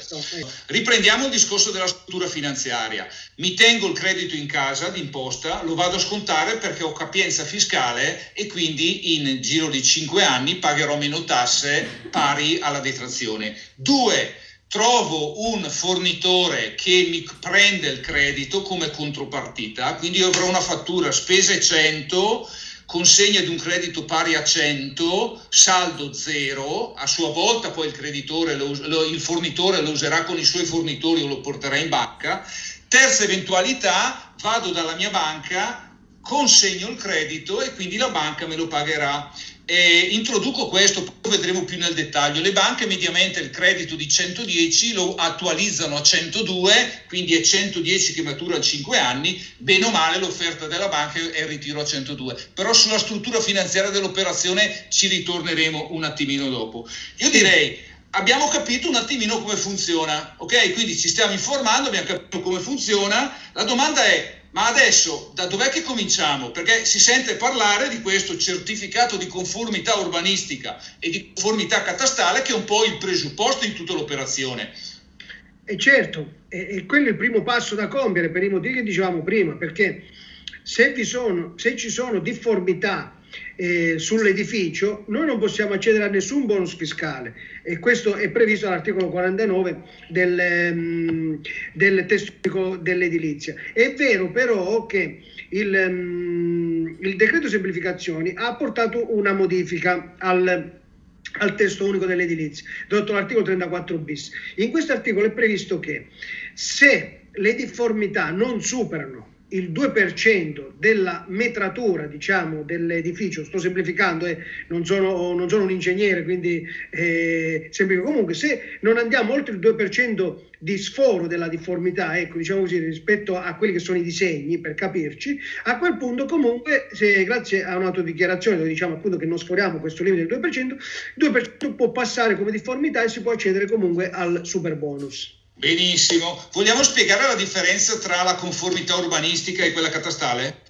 Speaker 1: Riprendiamo il discorso della struttura finanziaria. Mi tengo il credito in casa d'imposta, lo vado a scontare perché ho capienza fiscale e quindi in giro di cinque anni pagherò meno tasse pari alla detrazione. Due, trovo un fornitore che mi prende il credito come contropartita, quindi io avrò una fattura spese 100, consegna di un credito pari a 100, saldo 0, a sua volta poi il lo, lo, il fornitore lo userà con i suoi fornitori o lo porterà in banca. Terza eventualità, vado dalla mia banca consegno il credito e quindi la banca me lo pagherà. E introduco questo, poi vedremo più nel dettaglio. Le banche mediamente il credito di 110 lo attualizzano a 102, quindi è 110 che matura a 5 anni, bene o male l'offerta della banca è il ritiro a 102. Però sulla struttura finanziaria dell'operazione ci ritorneremo un attimino dopo. Io direi abbiamo capito un attimino come funziona, ok? Quindi ci stiamo informando, abbiamo capito come funziona. La domanda è ma adesso da dov'è che cominciamo? Perché si sente parlare di questo certificato di conformità urbanistica e di conformità catastale che è un po' il presupposto in tutta l'operazione.
Speaker 2: E certo, e, e quello è il primo passo da compiere per i motivi che dicevamo prima, perché se, sono, se ci sono difformità eh, sull'edificio, noi non possiamo accedere a nessun bonus fiscale e questo è previsto dall'articolo 49 del, um, del testo dell'edilizia. È vero però che il, um, il decreto semplificazioni ha portato una modifica al al testo unico dell'edilizia, detto l'articolo 34 bis. In questo articolo è previsto che se le difformità non superano il 2% della metratura diciamo, dell'edificio, sto semplificando, eh, non, sono, non, sono, un ingegnere, quindi eh, semplifico. Comunque, se non andiamo oltre il 2% di sforo della difformità, ecco, diciamo così, rispetto a quelli che sono i disegni, per capirci, a quel punto comunque, se, grazie a un'autodichiarazione dove diciamo appunto che non sforiamo questo limite del 2%, il 2% può passare come difformità e si può accedere comunque al super bonus.
Speaker 1: Benissimo. Vogliamo spiegare la differenza tra la conformità urbanistica e quella catastale?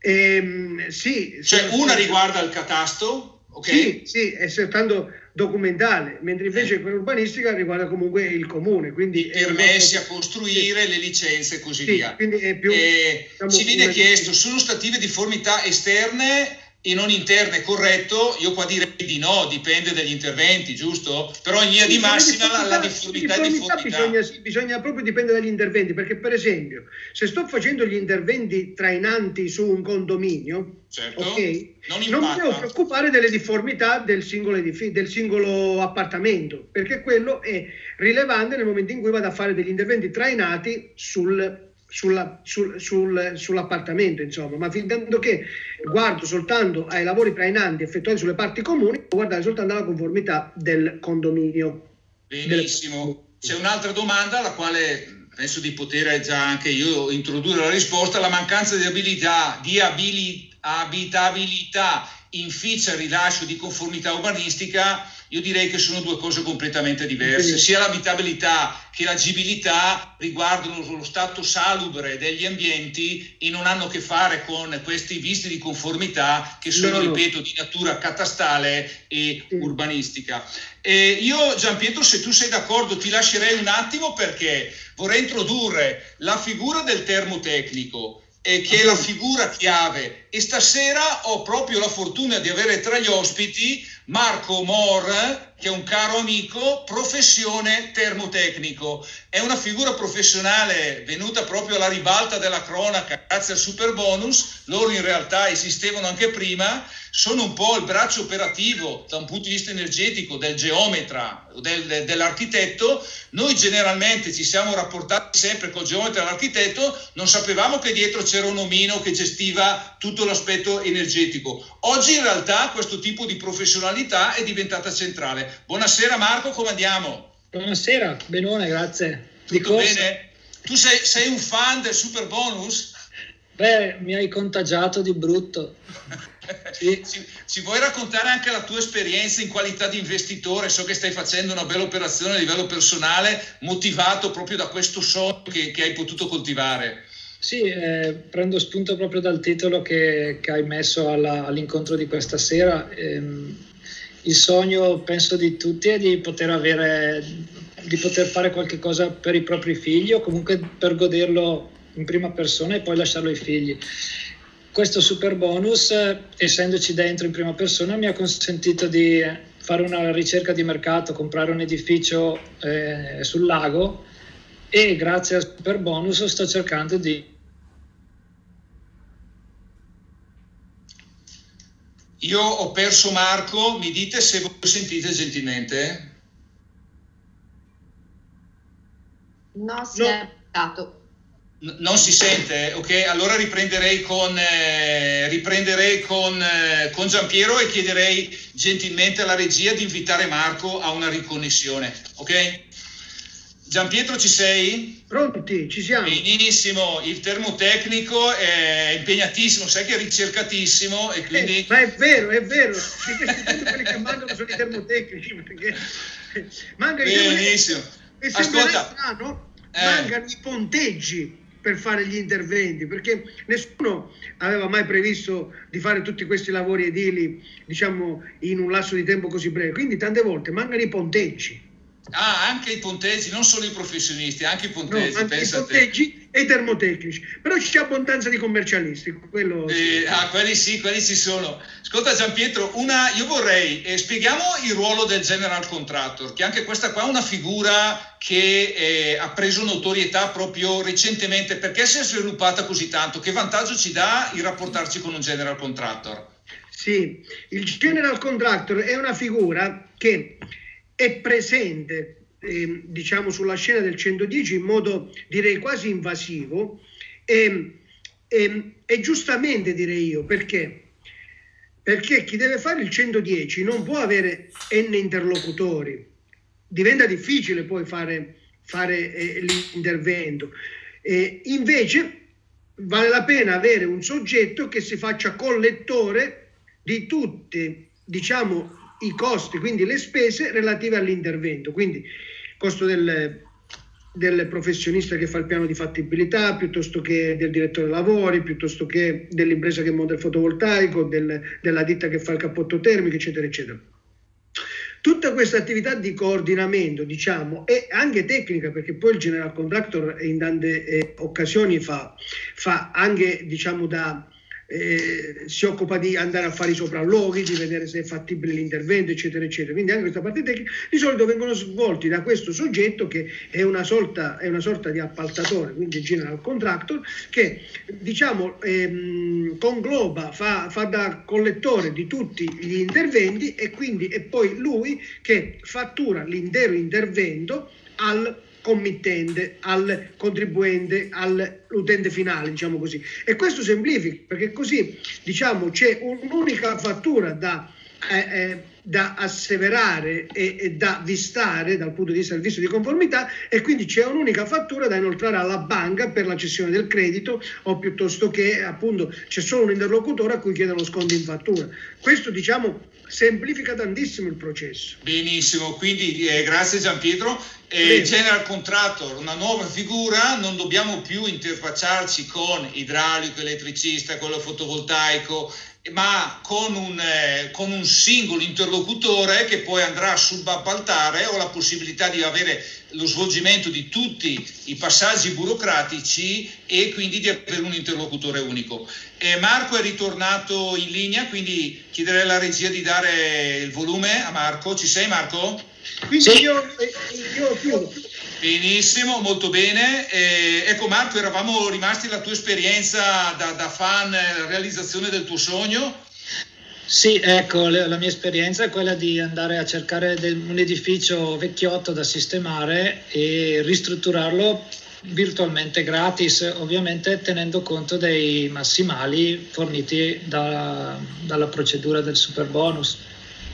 Speaker 2: Ehm, sì.
Speaker 1: Cioè una riguarda il catasto, ok?
Speaker 2: Sì, sì, è soltanto documentale, mentre invece eh. quella urbanistica riguarda comunque il comune. Quindi
Speaker 1: I permessi a costruire, sì. le licenze e così sì, via. Più, eh, diciamo, ci viene chiesto, sono stative difformità esterne e non interne corretto, io qua direi di no, dipende dagli interventi, giusto? Però in linea di massima la, la difformità è difformità.
Speaker 2: Bisogna, bisogna proprio dipendere dagli interventi, perché per esempio, se sto facendo gli interventi trainanti su un condominio, certo, okay, non, non, mi devo preoccupare delle difformità del singolo, edificio, del singolo appartamento, perché quello è rilevante nel momento in cui vado a fare degli interventi trainati sul sulla, sul, sul, sull'appartamento, insomma, ma fin tanto che guardo soltanto ai lavori trainanti effettuati sulle parti comuni, guardare soltanto alla conformità del condominio.
Speaker 1: Benissimo. C'è un'altra domanda alla quale penso di poter già anche io introdurre la risposta. La mancanza di abilità, di abitabilità inficia il rilascio di conformità urbanistica io direi che sono due cose completamente diverse. Sia l'abitabilità che l'agibilità riguardano lo stato salubre degli ambienti e non hanno a che fare con questi visti di conformità che sono, no, no. ripeto, di natura catastale e sì. urbanistica. E io, Gianpietro, se tu sei d'accordo, ti lascerei un attimo perché vorrei introdurre la figura del termotecnico eh, che è la figura chiave e stasera ho proprio la fortuna di avere tra gli ospiti Marco Mor che è un caro amico, professione termotecnico. È una figura professionale venuta proprio alla ribalta della cronaca grazie al super bonus. Loro in realtà esistevano anche prima, sono un po' il braccio operativo da un punto di vista energetico del geometra, del, dell'architetto. Noi generalmente ci siamo rapportati sempre col geometra e l'architetto, non sapevamo che dietro c'era un omino che gestiva tutto l'aspetto energetico. Oggi in realtà questo tipo di professionalità è diventata centrale. Buonasera Marco, come andiamo?
Speaker 3: Buonasera, benone, grazie.
Speaker 1: Tutto bene? Tu sei, sei, un fan del super bonus?
Speaker 3: Beh, mi hai contagiato di brutto.
Speaker 1: Sì. ci, ci, vuoi raccontare anche la tua esperienza in qualità di investitore? So che stai facendo una bella operazione a livello personale, motivato proprio da questo sogno che, che hai potuto coltivare.
Speaker 3: Sì, eh, prendo spunto proprio dal titolo che, che hai messo alla, all'incontro di questa sera. Ehm, il sogno, penso, di tutti è di poter avere, di poter fare qualche cosa per i propri figli o comunque per goderlo in prima persona e poi lasciarlo ai figli. Questo super bonus, essendoci dentro in prima persona, mi ha consentito di fare una ricerca di mercato, comprare un edificio eh, sul lago e grazie al super bonus sto cercando di
Speaker 1: Io ho perso Marco, mi dite se voi sentite gentilmente?
Speaker 4: No, si no. è perdato.
Speaker 1: Non si sente? Ok, allora riprenderei con, eh, riprenderei con, eh, con Giampiero e chiederei gentilmente alla regia di invitare Marco a una riconnessione. Ok? Giampietro ci sei?
Speaker 2: Pronti, ci siamo.
Speaker 1: Benissimo, il termotecnico è impegnatissimo, sai che è ricercatissimo e quindi...
Speaker 2: Eh, ma è vero, è vero, tutti quelli che mancano sono i termotecnici, perché mancano
Speaker 1: Benissimo.
Speaker 2: E Ascolta, strano, eh. mancano i ponteggi per fare gli interventi, perché nessuno aveva mai previsto di fare tutti questi lavori edili, diciamo, in un lasso di tempo così breve. Quindi tante volte mancano i ponteggi.
Speaker 1: Ah, anche i ponteggi, non solo i professionisti, anche i ponteggi.
Speaker 2: No, anche i ponteggi e i termotecnici. Però c'è abbondanza di commercialisti. Quello...
Speaker 1: Eh, ah, quelli sì, quelli ci sono. Ascolta Gianpietro, una, io vorrei, eh, spieghiamo il ruolo del general contractor, che anche questa qua è una figura che eh, ha preso notorietà proprio recentemente. Perché si è sviluppata così tanto? Che vantaggio ci dà il rapportarci con un general contractor?
Speaker 2: Sì, il general contractor è una figura che è presente eh, diciamo sulla scena del 110 in modo direi quasi invasivo. E, e, e giustamente direi io perché? Perché chi deve fare il 110 non può avere n interlocutori. Diventa difficile poi fare, fare eh, l'intervento. Eh, invece vale la pena avere un soggetto che si faccia collettore di tutte diciamo i costi, quindi le spese relative all'intervento, quindi costo del, del professionista che fa il piano di fattibilità, piuttosto che del direttore lavori, piuttosto che dell'impresa che monta il fotovoltaico, del, della ditta che fa il cappotto termico, eccetera, eccetera. Tutta questa attività di coordinamento, diciamo, e anche tecnica, perché poi il general contractor in tante eh, occasioni fa, fa anche, diciamo, da, eh, si occupa di andare a fare i sopralluoghi, di vedere se è fattibile l'intervento, eccetera, eccetera. Quindi anche questa parte tecnica di solito vengono svolti da questo soggetto che è una sorta, è una sorta di appaltatore, quindi general contractor, che diciamo ehm, congloba, fa, fa da collettore di tutti gli interventi e quindi è poi lui che fattura l'intero intervento al committente, al contribuente, all'utente finale, diciamo così. E questo semplifica, perché così diciamo, c'è un'unica fattura da, eh, eh, da asseverare e, e, da vistare dal punto di vista del visto di conformità e quindi c'è un'unica fattura da inoltrare alla banca per la cessione del credito o piuttosto che appunto c'è solo un interlocutore a cui chiede lo sconto in fattura. Questo diciamo semplifica tantissimo il processo.
Speaker 1: Benissimo, quindi eh, grazie Giampietro. Eh, General Contractor, una nuova figura, non dobbiamo più interfacciarci con idraulico, elettricista, quello fotovoltaico, ma con un, eh, con un, singolo interlocutore che poi andrà a subappaltare o la possibilità di avere lo svolgimento di tutti i passaggi burocratici e quindi di avere un interlocutore unico. Eh, Marco è ritornato in linea, quindi chiederei alla regia di dare il volume a Marco. Ci sei Marco?
Speaker 2: Quindi sì. io, io chiudo.
Speaker 1: Benissimo, molto bene. Eh, ecco Marco, eravamo rimasti alla tua esperienza da, da fan, eh, realizzazione del tuo sogno.
Speaker 3: Sì, ecco, la mia esperienza è quella di andare a cercare un edificio vecchiotto da sistemare e ristrutturarlo virtualmente gratis, ovviamente tenendo conto dei massimali forniti da, dalla procedura del super bonus.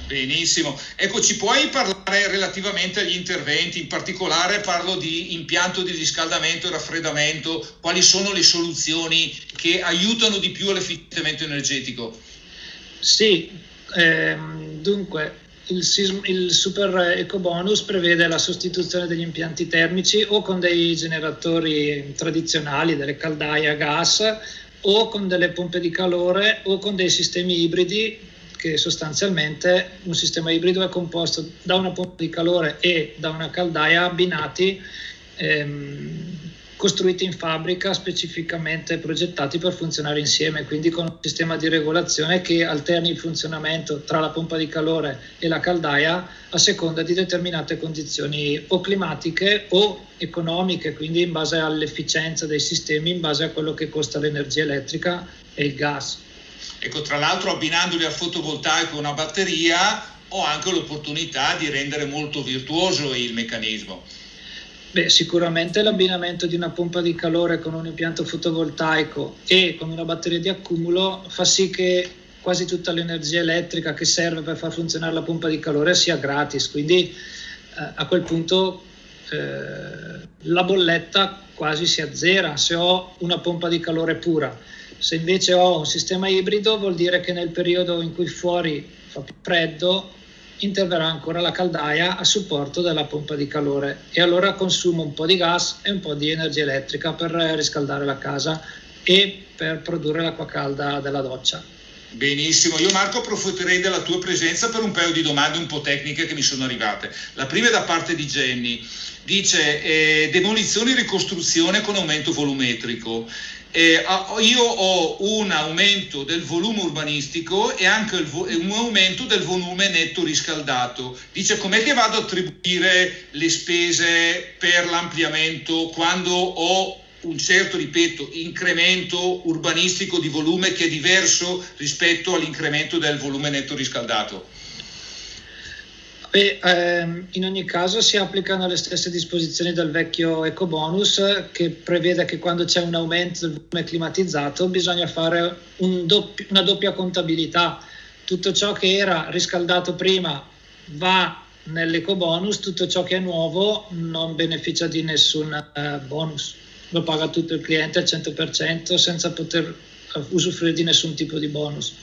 Speaker 1: Benissimo. Ecco, ci puoi parlare relativamente agli interventi, in particolare parlo di impianto di riscaldamento e raffreddamento, quali sono le soluzioni che aiutano di più all'efficientamento energetico?
Speaker 3: Sì, ehm, dunque il, il super eco bonus prevede la sostituzione degli impianti termici o con dei generatori tradizionali, delle caldaie a gas o con delle pompe di calore o con dei sistemi ibridi che sostanzialmente un sistema ibrido è composto da una pompa di calore e da una caldaia abbinati, ehm, costruiti in fabbrica, specificamente progettati per funzionare insieme, quindi con un sistema di regolazione che alterni il funzionamento tra la pompa di calore e la caldaia a seconda di determinate condizioni o climatiche o economiche, quindi in base all'efficienza dei sistemi, in base a quello che costa l'energia elettrica e il gas.
Speaker 1: Ecco, tra l'altro abbinandoli al fotovoltaico una batteria ho anche l'opportunità di rendere molto virtuoso il meccanismo.
Speaker 3: Beh, sicuramente l'abbinamento di una pompa di calore con un impianto fotovoltaico e con una batteria di accumulo fa sì che quasi tutta l'energia elettrica che serve per far funzionare la pompa di calore sia gratis, quindi eh, a quel punto eh, la bolletta quasi si azzera se ho una pompa di calore pura. Se invece ho un sistema ibrido vuol dire che nel periodo in cui fuori fa più freddo interverrà ancora la caldaia a supporto della pompa di calore e allora consumo un po' di gas e un po' di energia elettrica per riscaldare la casa e per produrre l'acqua calda della doccia.
Speaker 1: Benissimo, io Marco approfitterei della tua presenza per un paio di domande un po' tecniche che mi sono arrivate. La prima è da parte di Jenny, dice eh, demolizione e ricostruzione con aumento volumetrico. Eh, io ho un aumento del volume urbanistico e anche un aumento del volume netto riscaldato. Dice com'è che vado a attribuire le spese per l'ampliamento quando ho un certo, ripeto, incremento urbanistico di volume che è diverso rispetto all'incremento del volume netto riscaldato?
Speaker 3: Beh, ehm, in ogni caso si applicano le stesse disposizioni del vecchio ecobonus che prevede che quando c'è un aumento del volume climatizzato bisogna fare un doppio, una doppia contabilità. Tutto ciò che era riscaldato prima va nell'ecobonus, tutto ciò che è nuovo non beneficia di nessun eh, bonus lo paga tutto il cliente al 100% senza poter usufruire di nessun tipo di bonus.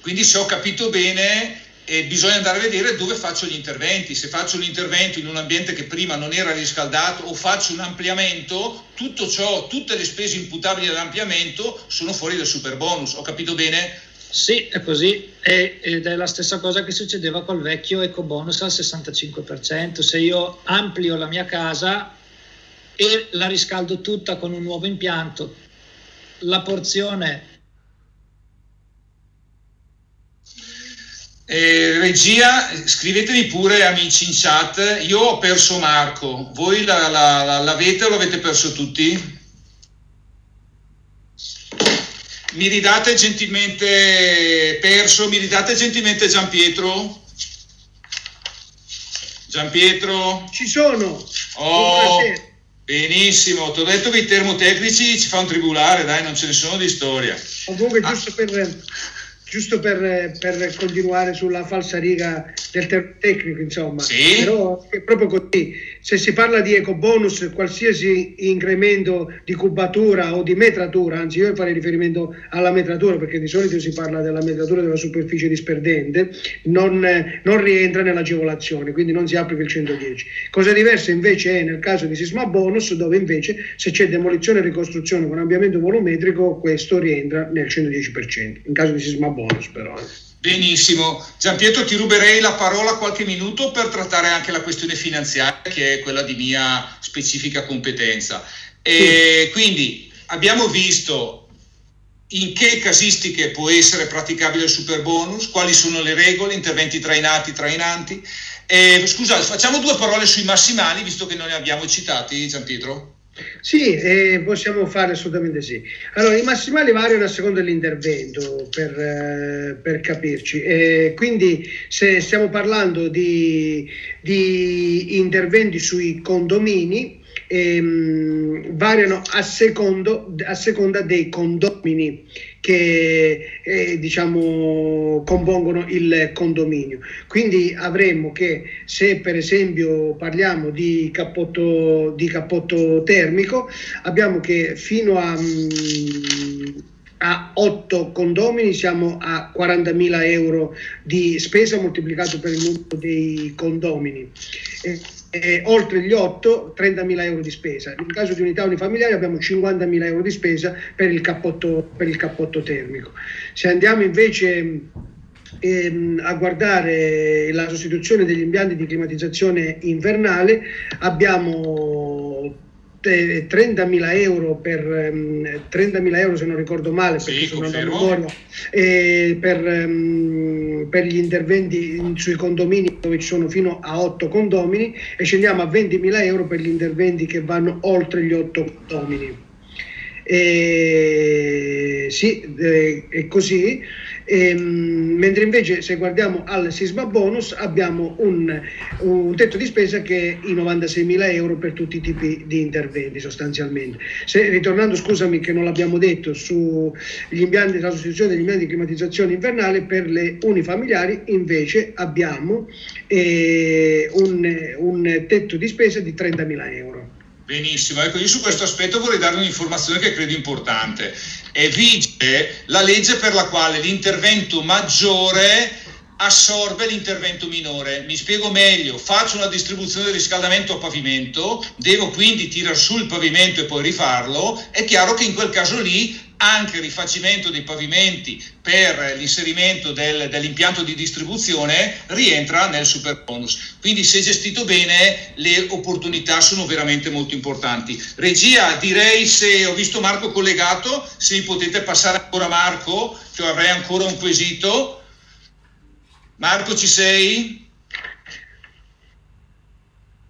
Speaker 1: Quindi se ho capito bene eh, bisogna andare a vedere dove faccio gli interventi. Se faccio l'intervento in un ambiente che prima non era riscaldato o faccio un ampliamento, tutto ciò, tutte le spese imputabili all'ampliamento sono fuori dal super bonus. Ho capito bene?
Speaker 3: Sì, è così ed è la stessa cosa che succedeva col vecchio eco bonus al 65%. Se io amplio la mia casa e la riscaldo tutta con un nuovo impianto. La porzione
Speaker 1: Eh, regia, scrivetemi pure amici in chat, io ho perso Marco, voi la, la, la, l'avete o l'avete perso tutti? Mi ridate gentilmente perso, mi ridate gentilmente Giampietro? Giampietro?
Speaker 2: Ci sono.
Speaker 1: Oh, Benissimo, ti ho detto che i termotecnici ci fa un tribulare, dai, non ce ne sono di storia.
Speaker 2: Comunque, ah. giusto per giusto per, per, continuare sulla falsa riga del tecnico, insomma,
Speaker 1: sì.
Speaker 2: però è proprio così. Se si parla di eco bonus, qualsiasi incremento di cubatura o di metratura, anzi io farei riferimento alla metratura perché di solito si parla della metratura della superficie disperdente, non, non rientra nell'agevolazione, quindi non si applica il 110. Cosa diversa invece è nel caso di sisma bonus, dove invece se c'è demolizione e ricostruzione con ampliamento volumetrico, questo rientra nel 110%. In caso di sisma bonus bonus però. Eh.
Speaker 1: Benissimo, Giampietro ti ruberei la parola qualche minuto per trattare anche la questione finanziaria che è quella di mia specifica competenza. E. Quindi abbiamo visto in che casistiche può essere praticabile il super bonus, quali sono le regole, interventi trainati, trainanti. E, scusate, facciamo due parole sui massimali, visto che non ne abbiamo citati, Giampietro.
Speaker 2: Sì, eh, possiamo fare assolutamente sì. Allora, i massimali variano a seconda dell'intervento, per, eh, per capirci. Eh, quindi, se stiamo parlando di, di interventi sui condomini, ehm, variano a, secondo, a seconda dei condomini che eh, diciamo, compongono il condominio. Quindi avremmo che se per esempio parliamo di cappotto, di cappotto termico, abbiamo che fino a... Mm, a 8 condomini siamo a 40.000 euro di spesa moltiplicato per il numero dei condomini. E, e, oltre gli 8, 30.000 euro di spesa. In caso di unità unifamiliari abbiamo 50.000 euro di spesa per il cappotto, per il cappotto termico. Se andiamo invece ehm, a guardare la sostituzione degli impianti di climatizzazione invernale, abbiamo 30.000 euro per 30.000 ehm, euro se non ricordo male perché sì, sono andato a memoria eh, per, um, per, gli interventi sui condomini dove ci sono fino a 8 condomini e scendiamo a 20.000 euro per gli interventi che vanno oltre gli 8 condomini. E sì, eh, è così, ehm, mentre invece se guardiamo al sisma bonus abbiamo un, un, tetto di spesa che è i 96 mila euro per tutti i tipi di interventi sostanzialmente. Se, ritornando, scusami che non l'abbiamo detto, sugli impianti, la sostituzione degli impianti di climatizzazione invernale per le unifamiliari invece abbiamo eh, un, un tetto di spesa di 30 mila euro.
Speaker 1: Benissimo, ecco io su questo aspetto vorrei dare un'informazione che credo importante. E vige la legge per la quale l'intervento maggiore assorbe l'intervento minore. Mi spiego meglio, faccio una distribuzione del riscaldamento a pavimento, devo quindi tirare su il pavimento e poi rifarlo, è chiaro che in quel caso lì anche il rifacimento dei pavimenti per l'inserimento del, dell'impianto di distribuzione rientra nel super bonus. Quindi se gestito bene le opportunità sono veramente molto importanti. Regia, direi se ho visto Marco collegato, se potete passare ancora Marco, che avrei ancora un quesito. Marco ci sei?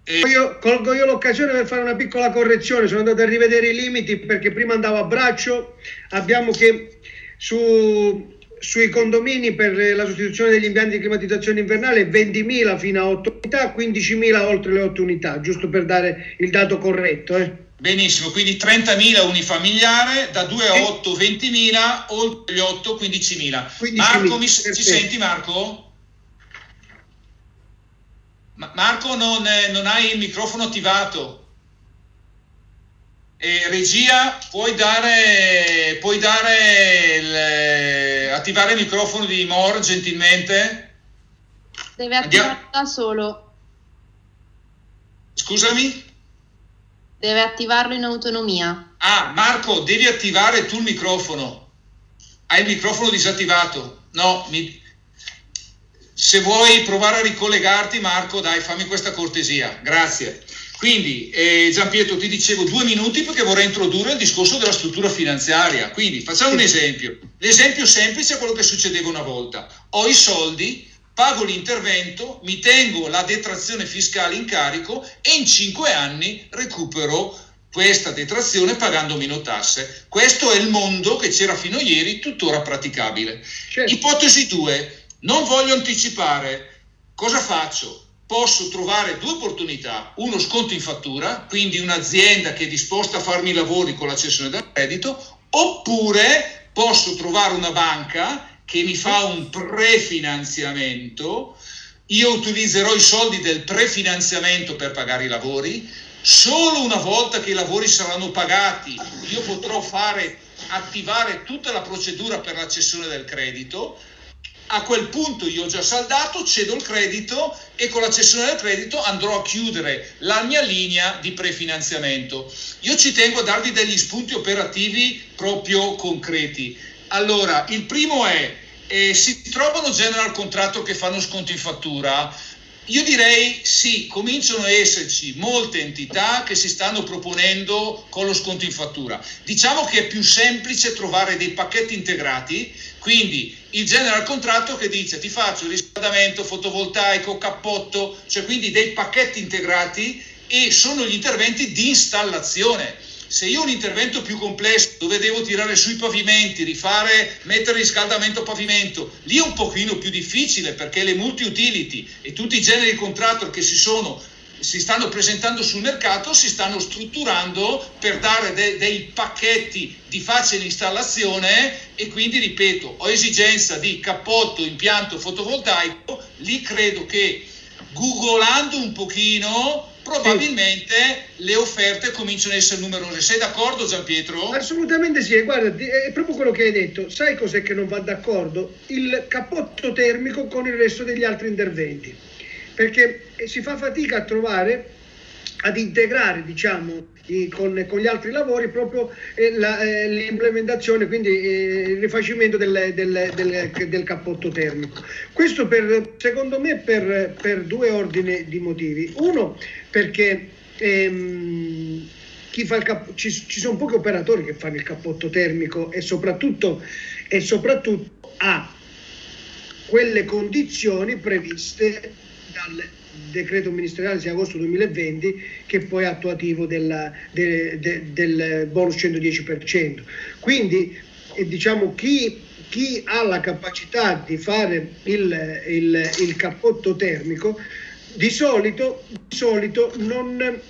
Speaker 2: Io colgo io l'occasione per fare una piccola correzione, sono andato a rivedere i limiti perché prima andavo a braccio, abbiamo che su, sui condomini per la sostituzione degli impianti di climatizzazione invernale 20.000 fino a 8 unità, 15.000 oltre le 8 unità, giusto per dare il dato corretto. Eh.
Speaker 1: Benissimo, quindi 30.000 unifamiliare, da 2 a 8 20.000, oltre gli 8 15.000. Marco, mi, ci senti Marco? Marco non, non hai il microfono attivato. E regia, puoi dare, puoi dare il, attivare il microfono di Mor gentilmente?
Speaker 4: Deve attivarlo da solo.
Speaker 1: Scusami?
Speaker 4: Deve attivarlo in autonomia.
Speaker 1: Ah, Marco, devi attivare tu il microfono. Hai il microfono disattivato. No, mi, se vuoi provare a ricollegarti, Marco, dai, fammi questa cortesia. Grazie. Quindi, eh, Giampietro, ti dicevo due minuti perché vorrei introdurre il discorso della struttura finanziaria. Quindi, facciamo un esempio. L'esempio semplice è quello che succedeva una volta. Ho i soldi, pago l'intervento, mi tengo la detrazione fiscale in carico e in cinque anni recupero questa detrazione pagando meno tasse. Questo è il mondo che c'era fino a ieri, tuttora praticabile. Certo. Ipotesi 2 non voglio anticipare. Cosa faccio? Posso trovare due opportunità, uno sconto in fattura, quindi un'azienda che è disposta a farmi i lavori con la cessione del credito, oppure posso trovare una banca che mi fa un prefinanziamento, io utilizzerò i soldi del prefinanziamento per pagare i lavori, solo una volta che i lavori saranno pagati io potrò fare, attivare tutta la procedura per la cessione del credito, a quel punto io ho già saldato, cedo il credito e con la cessione del credito andrò a chiudere la mia linea di prefinanziamento. Io ci tengo a darvi degli spunti operativi proprio concreti. Allora, il primo è, eh, si trovano general contractor che fanno sconto in fattura? Io direi sì, cominciano a esserci molte entità che si stanno proponendo con lo sconto in fattura. Diciamo che è più semplice trovare dei pacchetti integrati, quindi il general contratto che dice ti faccio riscaldamento fotovoltaico, cappotto, cioè quindi dei pacchetti integrati e sono gli interventi di installazione se io ho un intervento più complesso dove devo tirare sui pavimenti, rifare, mettere riscaldamento a pavimento, lì è un pochino più difficile perché le multi-utility e tutti i generi di contratto che si sono si stanno presentando sul mercato, si stanno strutturando per dare de- dei pacchetti di facile installazione e quindi, ripeto, ho esigenza di cappotto, impianto fotovoltaico, lì credo che googolando un pochino probabilmente sì. le offerte cominciano ad essere numerose. Sei d'accordo Giampietro?
Speaker 2: Assolutamente sì, guarda, è proprio quello che hai detto. Sai cos'è che non va d'accordo? Il cappotto termico con il resto degli altri interventi. Perché si fa fatica a trovare ad integrare diciamo, con, con, gli altri lavori proprio eh, la, eh, l'implementazione, quindi eh, il rifacimento del, del, del, del, cappotto termico. Questo per, secondo me per, per, due ordini di motivi. Uno perché ehm, cap- ci, ci, sono pochi operatori che fanno il cappotto termico e soprattutto, e soprattutto ha quelle condizioni previste dal decreto ministeriale 6 agosto 2020 che poi è attuativo della, de, de, del bonus 110%. Quindi e diciamo chi, chi ha la capacità di fare il, il, il cappotto termico di solito, di solito non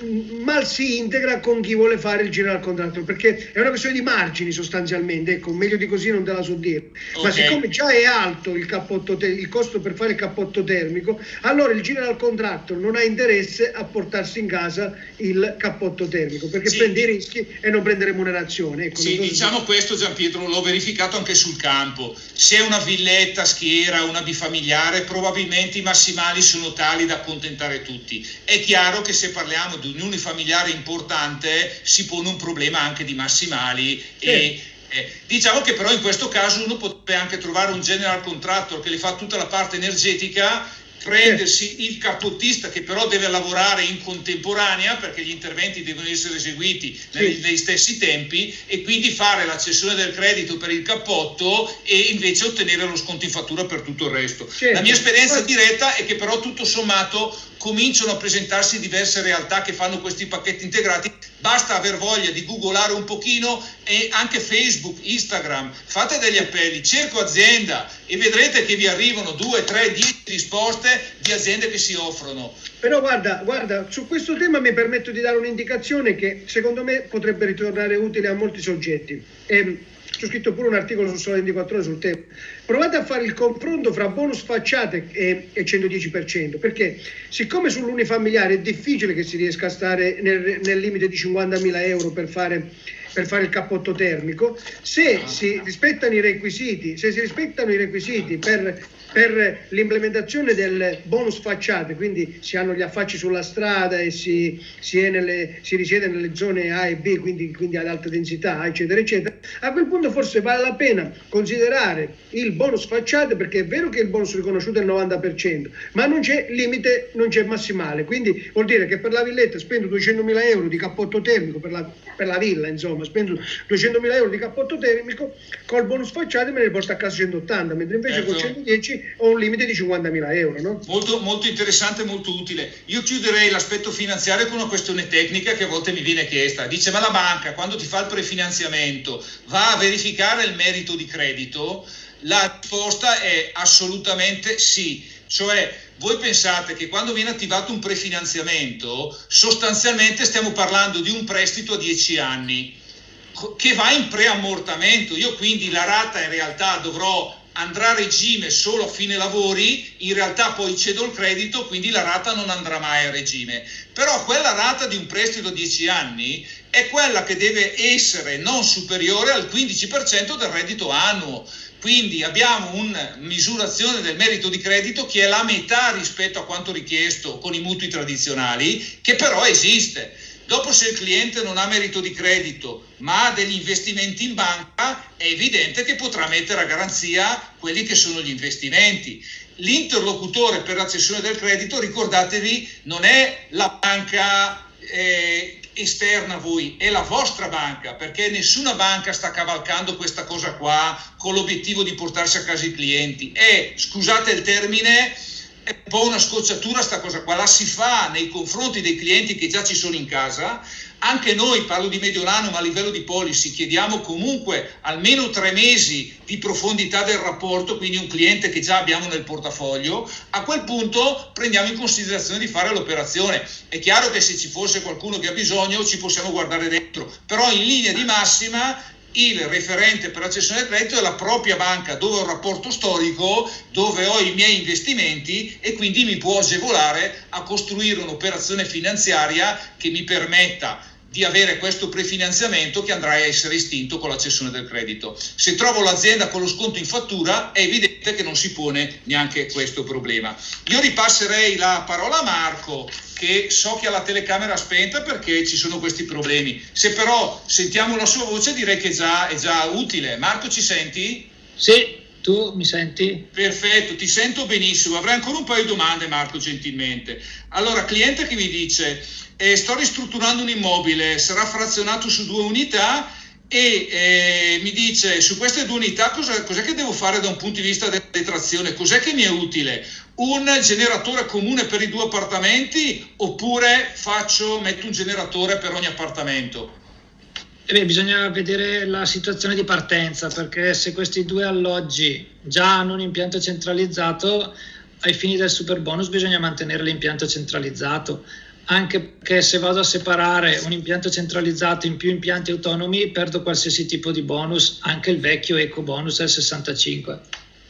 Speaker 2: mal si integra con chi vuole fare il general contractor perché è una questione di margini sostanzialmente ecco meglio di così non te la so dire okay. ma siccome già è alto il, cappotto te- il costo per fare il cappotto termico allora il general contractor non ha interesse a portarsi in casa il cappotto termico perché sì. prende i rischi e non prende remunerazione ecco,
Speaker 1: sì, diciamo questo Gian Pietro l'ho verificato anche sul campo se è una villetta schiera una bifamiliare probabilmente i massimali sono tali da accontentare tutti è chiaro che se parliamo di un unifamiliare importante si pone un problema anche di massimali sì. e eh, diciamo che però in questo caso uno potrebbe anche trovare un general contractor che le fa tutta la parte energetica prendersi il capottista che però deve lavorare in contemporanea perché gli interventi devono essere eseguiti nei, nei, stessi tempi e quindi fare la cessione del credito per il cappotto e invece ottenere lo sconto in fattura per tutto il resto. Certo. La mia esperienza diretta è che però tutto sommato cominciano a presentarsi diverse realtà che fanno questi pacchetti integrati, basta aver voglia di googolare un pochino e anche Facebook, Instagram, fate degli appelli, cerco azienda e vedrete che vi arrivano due, tre, dieci risposte di aziende che si offrono.
Speaker 2: Però guarda, guarda, su questo tema mi permetto di dare un'indicazione che secondo me potrebbe ritornare utile a molti soggetti. E, ho scritto pure un articolo su Sole 24 Ore sul tema. Provate a fare il confronto fra bonus facciate e, e 110%, perché siccome sull'unifamiliare è difficile che si riesca a stare nel, nel limite di 50.000 euro per fare per fare il cappotto termico, se si rispettano i requisiti, se si rispettano i requisiti per per l'implementazione del bonus facciate, quindi si hanno gli affacci sulla strada e si, si, nelle, si risiede nelle zone A e B, quindi, quindi, ad alta densità, eccetera, eccetera, a quel punto forse vale la pena considerare il bonus facciate perché è vero che il bonus riconosciuto è il 90%, ma non c'è limite, non c'è massimale, quindi vuol dire che per la villetta spendo 200.000 euro di cappotto termico per la, per la villa, insomma, spendo 200.000 euro di cappotto termico, col bonus facciate me ne porto a casa 180, mentre invece ecco. con 110 ho un limite di 50.000 euro. No?
Speaker 1: Molto, molto interessante, molto utile. Io chiuderei l'aspetto finanziario con una questione tecnica che a volte mi viene chiesta. Dice, ma la banca quando ti fa il prefinanziamento va a verificare il merito di credito? La risposta è assolutamente sì. Cioè, voi pensate che quando viene attivato un prefinanziamento, sostanzialmente stiamo parlando di un prestito a 10 anni che va in preammortamento. Io quindi la rata in realtà dovrò andrà a regime solo a fine lavori, in realtà poi cedo il credito, quindi la rata non andrà mai a regime. Però quella rata di un prestito a 10 anni è quella che deve essere non superiore al 15% del reddito annuo. Quindi abbiamo una misurazione del merito di credito che è la metà rispetto a quanto richiesto con i mutui tradizionali, che però esiste. Dopo se il cliente non ha merito di credito ma ha degli investimenti in banca, è evidente che potrà mettere a garanzia quelli che sono gli investimenti. L'interlocutore per la cessione del credito, ricordatevi, non è la banca eh, esterna a voi, è la vostra banca, perché nessuna banca sta cavalcando questa cosa qua con l'obiettivo di portarsi a casa i clienti. È, scusate il termine, è un po' una scocciatura sta cosa qua, la si fa nei confronti dei clienti che già ci sono in casa. Anche noi, parlo di Mediolano, ma a livello di policy, chiediamo comunque almeno tre mesi di profondità del rapporto, quindi un cliente che già abbiamo nel portafoglio. A quel punto prendiamo in considerazione di fare l'operazione. È chiaro che se ci fosse qualcuno che ha bisogno ci possiamo guardare dentro, però in linea di massima il referente per la cessione del credito è la propria banca dove ho un rapporto storico, dove ho i miei investimenti e quindi mi può agevolare a costruire un'operazione finanziaria che mi permetta di avere questo prefinanziamento che andrà a essere estinto con la cessione del credito. Se trovo l'azienda con lo sconto in fattura è evidente che non si pone neanche questo problema. Io ripasserei la parola a Marco che so che ha la telecamera spenta perché ci sono questi problemi. Se però sentiamo la sua voce direi che già, è già utile. Marco ci senti?
Speaker 3: Sì, tu mi senti?
Speaker 1: Perfetto, ti sento benissimo. Avrei ancora un paio di domande Marco, gentilmente. Allora, cliente che mi dice, eh, sto ristrutturando un immobile, sarà frazionato su due unità e eh, mi dice su queste due unità cosa, cos'è che devo fare da un punto di vista della detrazione, cos'è che mi è utile? Un generatore comune per i due appartamenti oppure faccio, metto un generatore per ogni appartamento?
Speaker 3: Eh beh, bisogna vedere la situazione di partenza perché se questi due alloggi già hanno un impianto centralizzato, ai fini del super bonus bisogna mantenere l'impianto centralizzato, anche perché se vado a separare un impianto centralizzato in più impianti autonomi perdo qualsiasi tipo di bonus, anche il vecchio eco bonus del 65.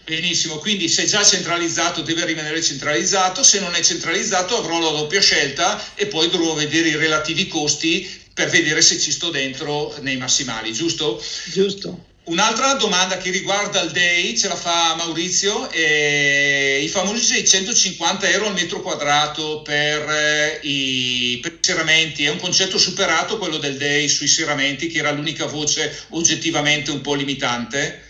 Speaker 1: Benissimo, quindi se già centralizzato deve rimanere centralizzato, se non è centralizzato avrò la doppia scelta e poi dovrò vedere i relativi costi per vedere se ci sto dentro nei massimali, giusto?
Speaker 3: Giusto.
Speaker 1: Un'altra domanda che riguarda il day ce la fa Maurizio, eh, i famosi 650 euro al metro quadrato per, eh, i, per, i, serramenti, è un concetto superato quello del day sui serramenti che era l'unica voce oggettivamente un po' limitante?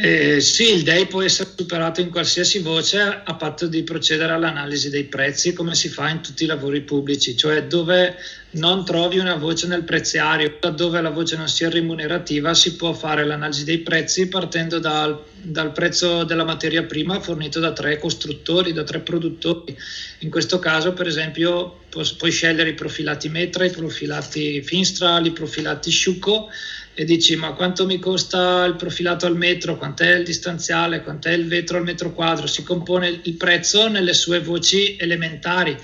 Speaker 3: Eh, sì, il DEI può essere superato in qualsiasi voce a patto di procedere all'analisi dei prezzi come si fa in tutti i lavori pubblici, cioè dove non trovi una voce nel preziario, dove la voce non sia remunerativa, si può fare l'analisi dei prezzi partendo dal, dal prezzo della materia prima fornito da tre costruttori, da tre produttori. In questo caso, per esempio, pu- puoi scegliere i profilati Metra, i profilati Finstral, i profilati Sciuco e dici ma quanto mi costa il profilato al metro, quant'è il distanziale, quant'è il vetro al metro quadro, si compone il prezzo nelle sue voci elementari,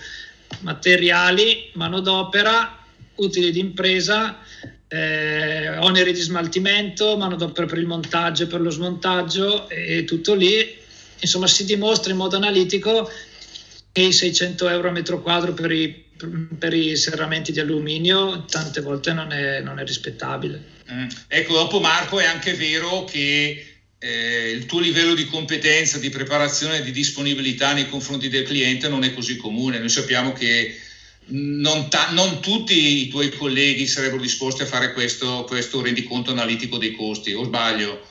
Speaker 3: materiali, manodopera, utili di impresa, eh, oneri di smaltimento, manodopera per il montaggio e per lo smontaggio e tutto lì, insomma si dimostra in modo analitico che i 600 euro a metro quadro per i per i serramenti di alluminio tante volte non è, non è rispettabile.
Speaker 1: Mm. Ecco, dopo Marco è anche vero che eh, il tuo livello di competenza, di preparazione di disponibilità nei confronti del cliente non è così comune. Noi sappiamo che non, ta- non tutti i tuoi colleghi sarebbero disposti a fare questo, questo rendiconto analitico dei costi, o sbaglio?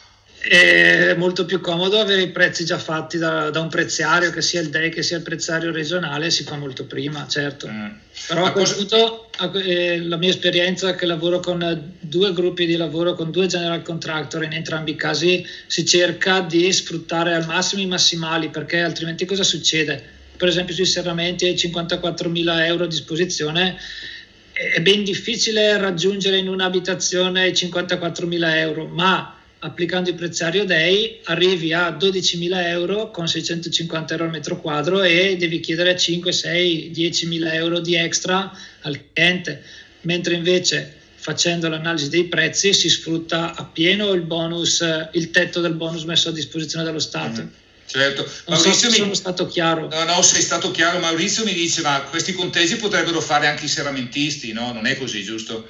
Speaker 3: È molto più comodo avere i prezzi già fatti da, da, un preziario, che sia il DEI che sia il preziario regionale, si fa molto prima, certo. Mm. Però a quel cosa... punto eh, la mia esperienza è che lavoro con due gruppi di lavoro, con due general contractor, in entrambi i casi si cerca di sfruttare al massimo i massimali, perché altrimenti cosa succede? Per esempio sui serramenti ai 54.000 euro a disposizione è ben difficile raggiungere in un'abitazione i 54.000 euro, ma applicando il prezzario DEI arrivi a 12.000 euro con 650 euro al metro quadro e devi chiedere 5, 6, 10.000 euro di extra al cliente, mentre invece facendo l'analisi dei prezzi si sfrutta appieno il bonus, il tetto del bonus messo a disposizione dallo Stato. Mm.
Speaker 1: Certo,
Speaker 3: non Maurizio so mi... sono stato chiaro.
Speaker 1: No, no, sei stato chiaro. Maurizio mi dice, ma questi contesi potrebbero fare anche i serramentisti, no? Non è così, giusto?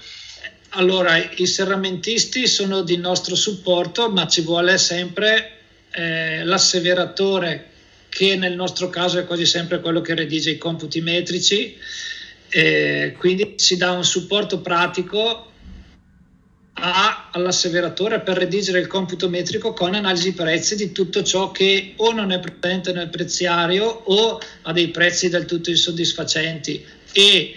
Speaker 3: Allora, i serramentisti sono di nostro supporto, ma ci vuole sempre eh, l'asseveratore, che nel nostro caso è quasi sempre quello che redige i computi metrici, eh, quindi si dà un supporto pratico a, all'asseveratore per redigere il computo metrico con analisi prezzi di tutto ciò che o non è presente nel preziario o ha dei prezzi del tutto insoddisfacenti e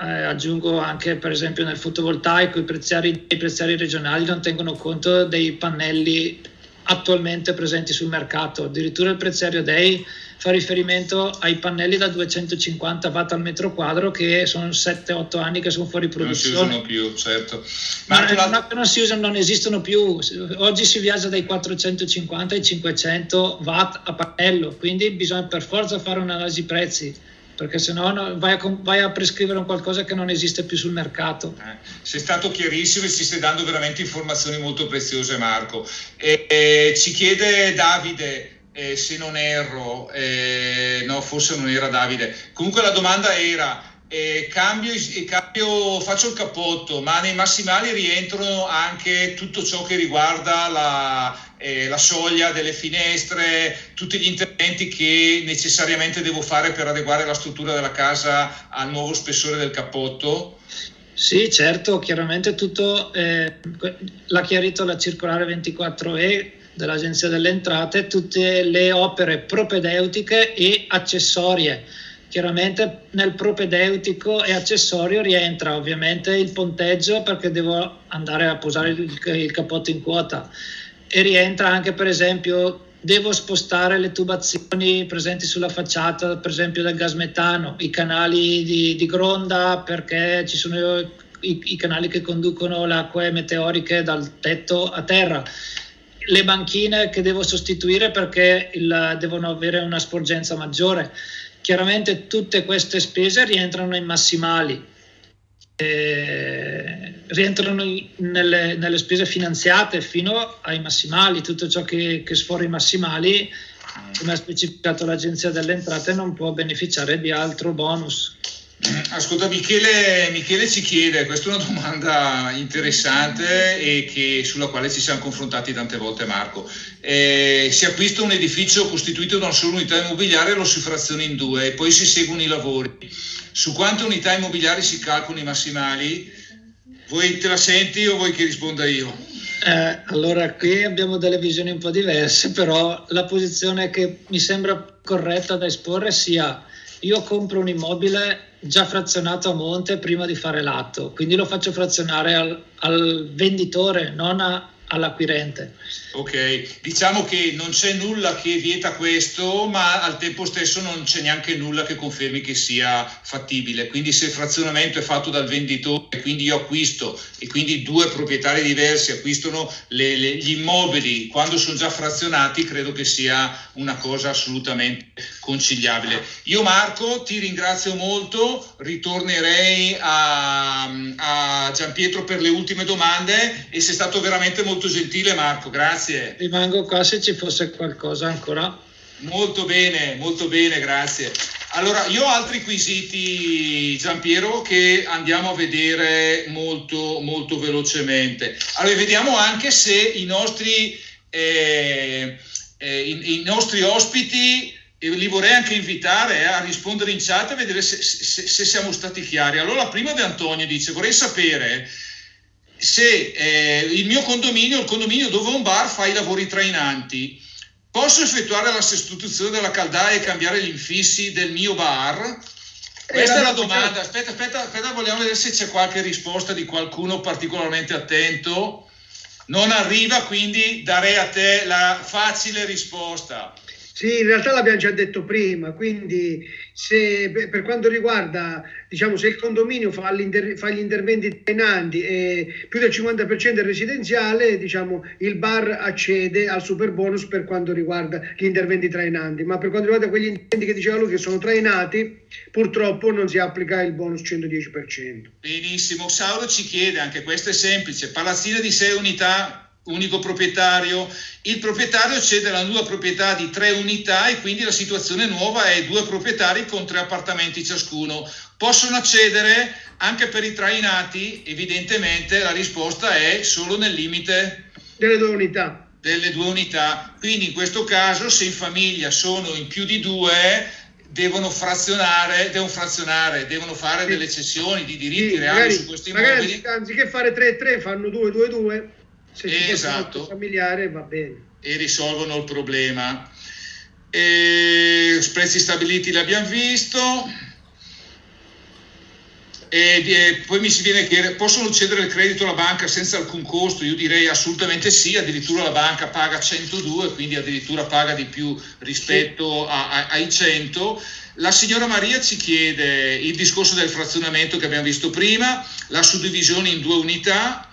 Speaker 3: eh, aggiungo anche per esempio nel fotovoltaico i preziari, i preziari regionali non tengono conto dei pannelli attualmente presenti sul mercato, addirittura il preziario DEI fa riferimento ai pannelli da 250 watt al metro quadro che sono 7-8 anni che sono fuori produzione.
Speaker 1: Non si usano più, certo.
Speaker 3: Ma non, la... non, non si usano, non esistono più. Oggi si viaggia dai 450 ai 500 watt a pannello, quindi bisogna per forza fare un'analisi prezzi perché se no vai, vai, a prescrivere un qualcosa che non esiste più sul mercato.
Speaker 1: Eh, sei stato chiarissimo e ci stai dando veramente informazioni molto preziose Marco. E, e, ci chiede Davide, eh, se non erro, eh, no forse non era Davide, comunque la domanda era... Eh, cambio, cambio, faccio il cappotto, ma nei massimali rientrano anche tutto ciò che riguarda la, eh, la soglia delle finestre, tutti gli interventi che necessariamente devo fare per adeguare la struttura della casa al nuovo spessore del cappotto?
Speaker 3: Sì, certo, chiaramente tutto eh, l'ha chiarito la circolare 24E dell'Agenzia delle Entrate, tutte le opere propedeutiche e accessorie. Chiaramente nel propedeutico e accessorio rientra ovviamente il ponteggio perché devo andare a posare il, il cappotto in quota e rientra anche per esempio devo spostare le tubazioni presenti sulla facciata, per esempio del gas metano, i canali di, di gronda perché ci sono i, i canali che conducono le acque meteoriche dal tetto a terra le banchine che devo sostituire perché il, devono avere una sporgenza maggiore. Chiaramente tutte queste spese rientrano in massimali, rientrano nelle, nelle, spese finanziate fino ai massimali, tutto ciò che, che sfora i massimali, come ha specificato l'Agenzia delle Entrate, non può beneficiare di altro bonus.
Speaker 1: Ascolta, Michele, Michele, ci chiede, questa è una domanda interessante e che, sulla quale ci siamo confrontati tante volte Marco. Eh, si acquista un edificio costituito da una sola unità immobiliare e lo si fraziona in due e poi si seguono i lavori. Su quante unità immobiliari si calcolano i massimali? Vuoi te la senti o vuoi che risponda io?
Speaker 3: Eh, allora, qui abbiamo delle visioni un po' diverse, però la posizione che mi sembra corretta da esporre sia io compro un immobile già frazionato a monte prima di fare l'atto, quindi lo faccio frazionare al, al venditore, non a, all'acquirente.
Speaker 1: Ok, diciamo che non c'è nulla che vieta questo, ma al tempo stesso non c'è neanche nulla che confermi che sia fattibile. Quindi se il frazionamento è fatto dal venditore, quindi io acquisto e quindi due proprietari diversi acquistano le, le, gli immobili quando sono già frazionati, credo che sia una cosa assolutamente conciliabile. Io Marco ti ringrazio molto, ritornerei a, a Giampietro per le ultime domande e sei stato veramente molto gentile Marco, grazie.
Speaker 3: Rimango qua se ci fosse qualcosa ancora.
Speaker 1: Molto bene, molto bene, grazie. Allora, io ho altri quesiti, Giampiero, che andiamo a vedere molto, molto velocemente. Allora, vediamo anche se i nostri, eh, eh, i, i nostri ospiti e li vorrei anche invitare eh, a rispondere in chat e vedere se, se, se, siamo stati chiari. Allora, la prima di Antonio dice: Vorrei sapere se eh, il mio condominio, il condominio dove ho un bar, fa i lavori trainanti. Posso effettuare la sostituzione della caldaia e cambiare gli infissi del mio bar? Questa è la domanda. Aspetta, aspetta, aspetta, vogliamo vedere se c'è qualche risposta di qualcuno particolarmente attento. Non arriva, quindi darei a te la facile risposta.
Speaker 2: Sì, in realtà l'abbiamo già detto prima, quindi se, per quanto riguarda, diciamo, se il condominio fa, fa gli interventi trainanti e più del 50% è residenziale, diciamo, il bar accede al super bonus per quanto riguarda gli interventi trainanti, ma per quanto riguarda quegli interventi che diceva lui che sono trainati, purtroppo non si applica il bonus 110%.
Speaker 1: Benissimo, Sauro ci chiede, anche questo è semplice, palazzina di 6 unità unico proprietario, il proprietario cede la nuova proprietà di tre unità e quindi la situazione nuova è due proprietari con tre appartamenti ciascuno. Possono accedere anche per i trainati? Evidentemente la risposta è solo nel limite
Speaker 2: delle due unità.
Speaker 1: Delle due unità. Quindi in questo caso se in famiglia sono in più di due devono frazionare, devono, frazionare, devono fare sì. delle cessioni di diritti sì, reali magari, su questi immobili.
Speaker 2: Magari anziché fare 3 e 3 fanno 2 2 2 se ci esatto. familiare va bene.
Speaker 1: E risolvono il problema. E, prezzi stabiliti l'abbiamo visto. E, e, poi mi si viene a chiedere, possono cedere il credito alla banca senza alcun costo? Io direi assolutamente sì, addirittura la banca paga 102, quindi addirittura paga di più rispetto sì. a, a, ai 100. La signora Maria ci chiede il discorso del frazionamento che abbiamo visto prima, la suddivisione in due unità,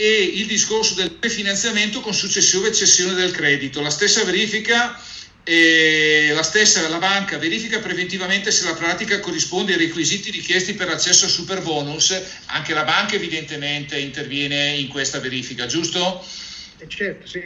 Speaker 1: e il discorso del prefinanziamento con successiva cessione del credito. La stessa verifica la stessa la banca verifica preventivamente se la pratica corrisponde ai requisiti richiesti per l'accesso al super bonus, anche la banca evidentemente interviene in questa verifica, giusto?
Speaker 2: Eh certo, sì.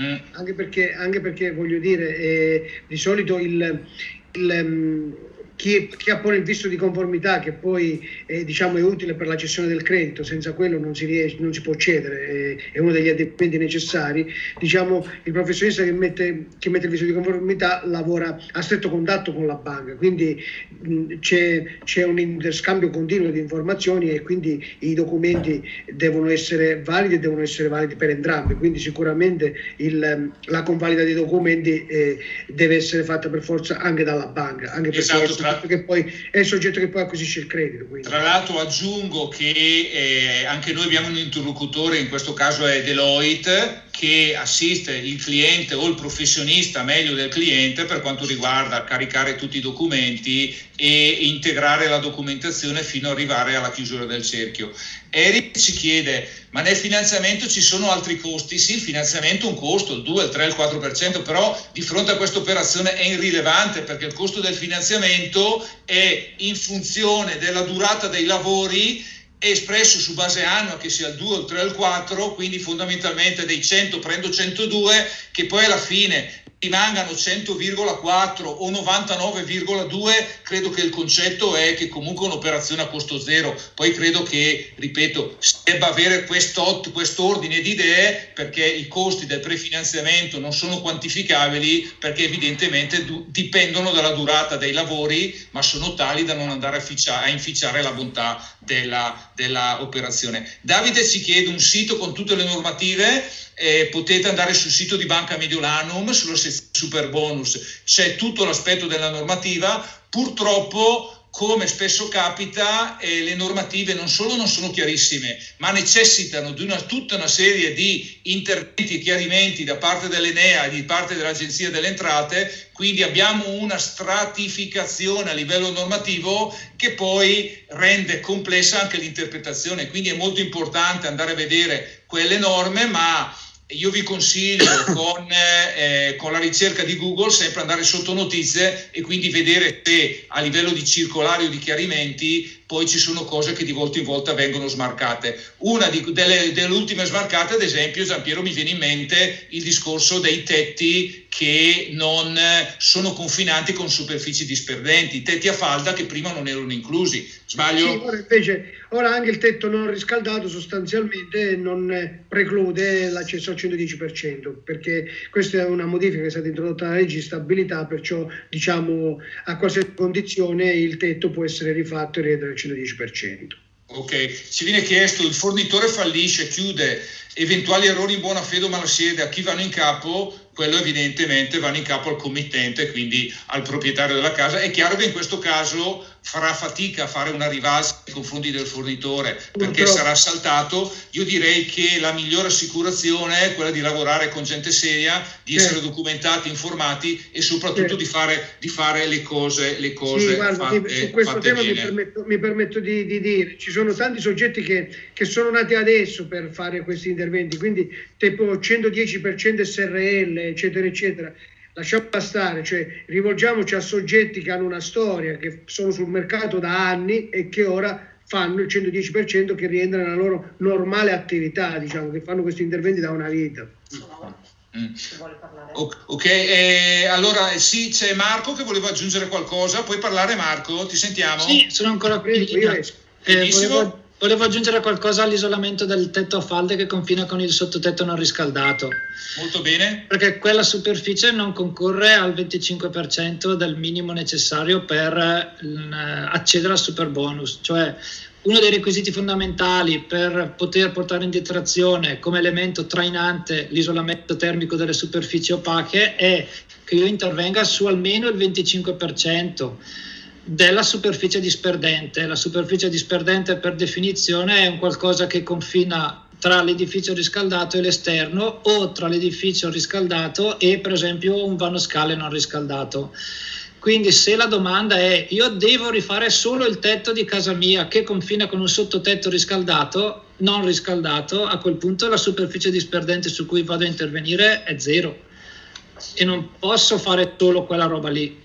Speaker 2: Mm. Anche, perché, anche, perché, voglio dire, eh, di solito il, il um, chi, chi appone il visto di conformità che poi eh, diciamo, è utile per la cessione del credito, senza quello non si, riesce, non si può cedere, è, è uno degli adempimenti necessari, diciamo, il professionista che mette, che mette, il visto di conformità lavora a stretto contatto con la banca, quindi mh, c'è, c'è, un interscambio continuo di informazioni e quindi i documenti devono essere validi e devono essere validi per entrambi, quindi sicuramente il, la convalida dei documenti eh, deve essere fatta per forza anche dalla banca, anche esatto, tra che poi è il soggetto che poi acquisisce il credito. Quindi.
Speaker 1: Tra l'altro aggiungo che eh, anche noi abbiamo un interlocutore, in questo caso è Deloitte, che assiste il cliente o il professionista meglio del cliente per quanto riguarda caricare tutti i documenti e integrare la documentazione fino ad arrivare alla chiusura del cerchio. Eric ci chiede, ma nel finanziamento ci sono altri costi? Sì, il finanziamento è un costo, il 2, il 3, il 4%, però di fronte a questa operazione è irrilevante perché il costo del finanziamento è in funzione della durata dei lavori è espresso su base annua che sia il 2, il 3 o il 4, quindi fondamentalmente dei 100 prendo 102 che poi alla fine rimangano 100,4 o 99,2, credo che il concetto è che comunque un'operazione a costo zero. Poi credo che, ripeto, si debba avere questo ordine di idee perché i costi del prefinanziamento non sono quantificabili perché evidentemente dipendono dalla durata dei lavori, ma sono tali da non andare a inficiare la bontà della, della operazione. Davide ci chiede un sito con tutte le normative eh, potete andare sul sito di Banca Mediolanum, sulla sezione super bonus, c'è tutto l'aspetto della normativa, purtroppo come spesso capita, eh, le normative non solo non sono chiarissime, ma necessitano di una, tutta una serie di interventi e chiarimenti da parte dell'Enea e di parte dell'Agenzia delle Entrate, quindi abbiamo una stratificazione a livello normativo che poi rende complessa anche l'interpretazione, quindi è molto importante andare a vedere quelle norme, ma io vi consiglio con, eh, con, la ricerca di Google sempre andare sotto notizie e quindi vedere se a livello di circolari o di chiarimenti poi ci sono cose che di volta in volta vengono smarcate. Una di, delle, delle, ultime smarcate, ad esempio, Giampiero, mi viene in mente il discorso dei tetti che non sono confinanti con superfici disperdenti, tetti a falda che prima non erano inclusi. Sbaglio?
Speaker 2: Sì, invece, ora anche il tetto non riscaldato sostanzialmente non preclude l'accesso al 110%, perché questa è una modifica che è stata introdotta dalla legge di stabilità, perciò diciamo a qualsiasi condizione il tetto può essere rifatto e rientrare 110%.
Speaker 1: Ok, ci viene chiesto il fornitore fallisce, chiude, eventuali errori in buona fede o malasede a chi vanno in capo, quello evidentemente vanno in capo al committente, quindi al proprietario della casa. È chiaro che in questo caso farà fatica a fare una rivalsa nei confronti del fornitore perché sarà saltato. Io direi che la migliore assicurazione è quella di lavorare con gente seria, di essere certo. documentati, informati e soprattutto certo. di, fare, di, fare, le cose, le cose sì, guarda, fatte,
Speaker 2: su questo tema mi permetto, mi permetto di, di, dire, ci sono tanti soggetti che, che, sono nati adesso per fare questi interventi, quindi tipo 110% SRL, eccetera, eccetera lasciamola stare, cioè rivolgiamoci a soggetti che hanno una storia, che sono sul mercato da anni e che ora fanno il 110% che rientra nella loro normale attività, diciamo, che fanno questi interventi da una vita.
Speaker 1: Mm. Ok, eh, allora sì, c'è Marco che voleva aggiungere qualcosa, puoi parlare Marco, ti sentiamo?
Speaker 3: Sì, sono ancora qui. Eh, volevo, Volevo aggiungere qualcosa all'isolamento del tetto a falde che confina con il sottotetto non riscaldato.
Speaker 1: Molto bene.
Speaker 3: Perché quella superficie non concorre al 25% del minimo necessario per eh, accedere al super bonus. Cioè uno dei requisiti fondamentali per poter portare in detrazione come elemento trainante l'isolamento termico delle superfici opache è che io intervenga su almeno il 25% della superficie disperdente. La superficie disperdente per definizione è un qualcosa che confina tra l'edificio riscaldato e l'esterno o tra l'edificio riscaldato e per esempio un vano scale non riscaldato. Quindi se la domanda è io devo rifare solo il tetto di casa mia che confina con un sottotetto riscaldato, non riscaldato, a quel punto la superficie disperdente su cui vado a intervenire è zero e non posso fare solo quella roba lì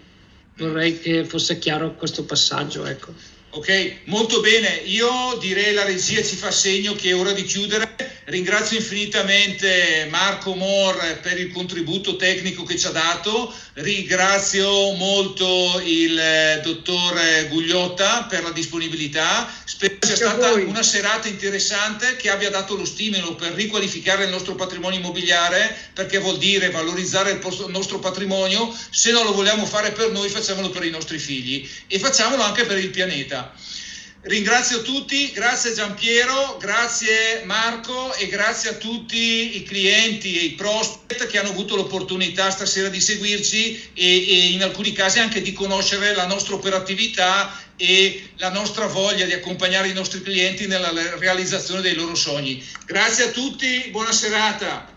Speaker 3: vorrei che fosse chiaro questo passaggio. Ecco.
Speaker 1: Ok, molto bene. Io direi la regia ci fa segno che è ora di chiudere. Ringrazio infinitamente Marco Mor per il contributo tecnico che ci ha dato. Ringrazio molto il eh, dottor Gugliotta per la disponibilità. Spero sia stata una serata interessante che abbia dato lo stimolo per riqualificare il nostro patrimonio immobiliare, perché vuol dire valorizzare il nostro patrimonio. Se non lo vogliamo fare per noi, facciamolo per i nostri figli e facciamolo anche per il pianeta. Ringrazio tutti, grazie Giampiero, grazie Marco e grazie a tutti i clienti e i prospect che hanno avuto l'opportunità stasera di seguirci e, e in alcuni casi anche di conoscere la nostra operatività e la nostra voglia di accompagnare i nostri clienti nella realizzazione dei loro sogni. Grazie a tutti, buona serata.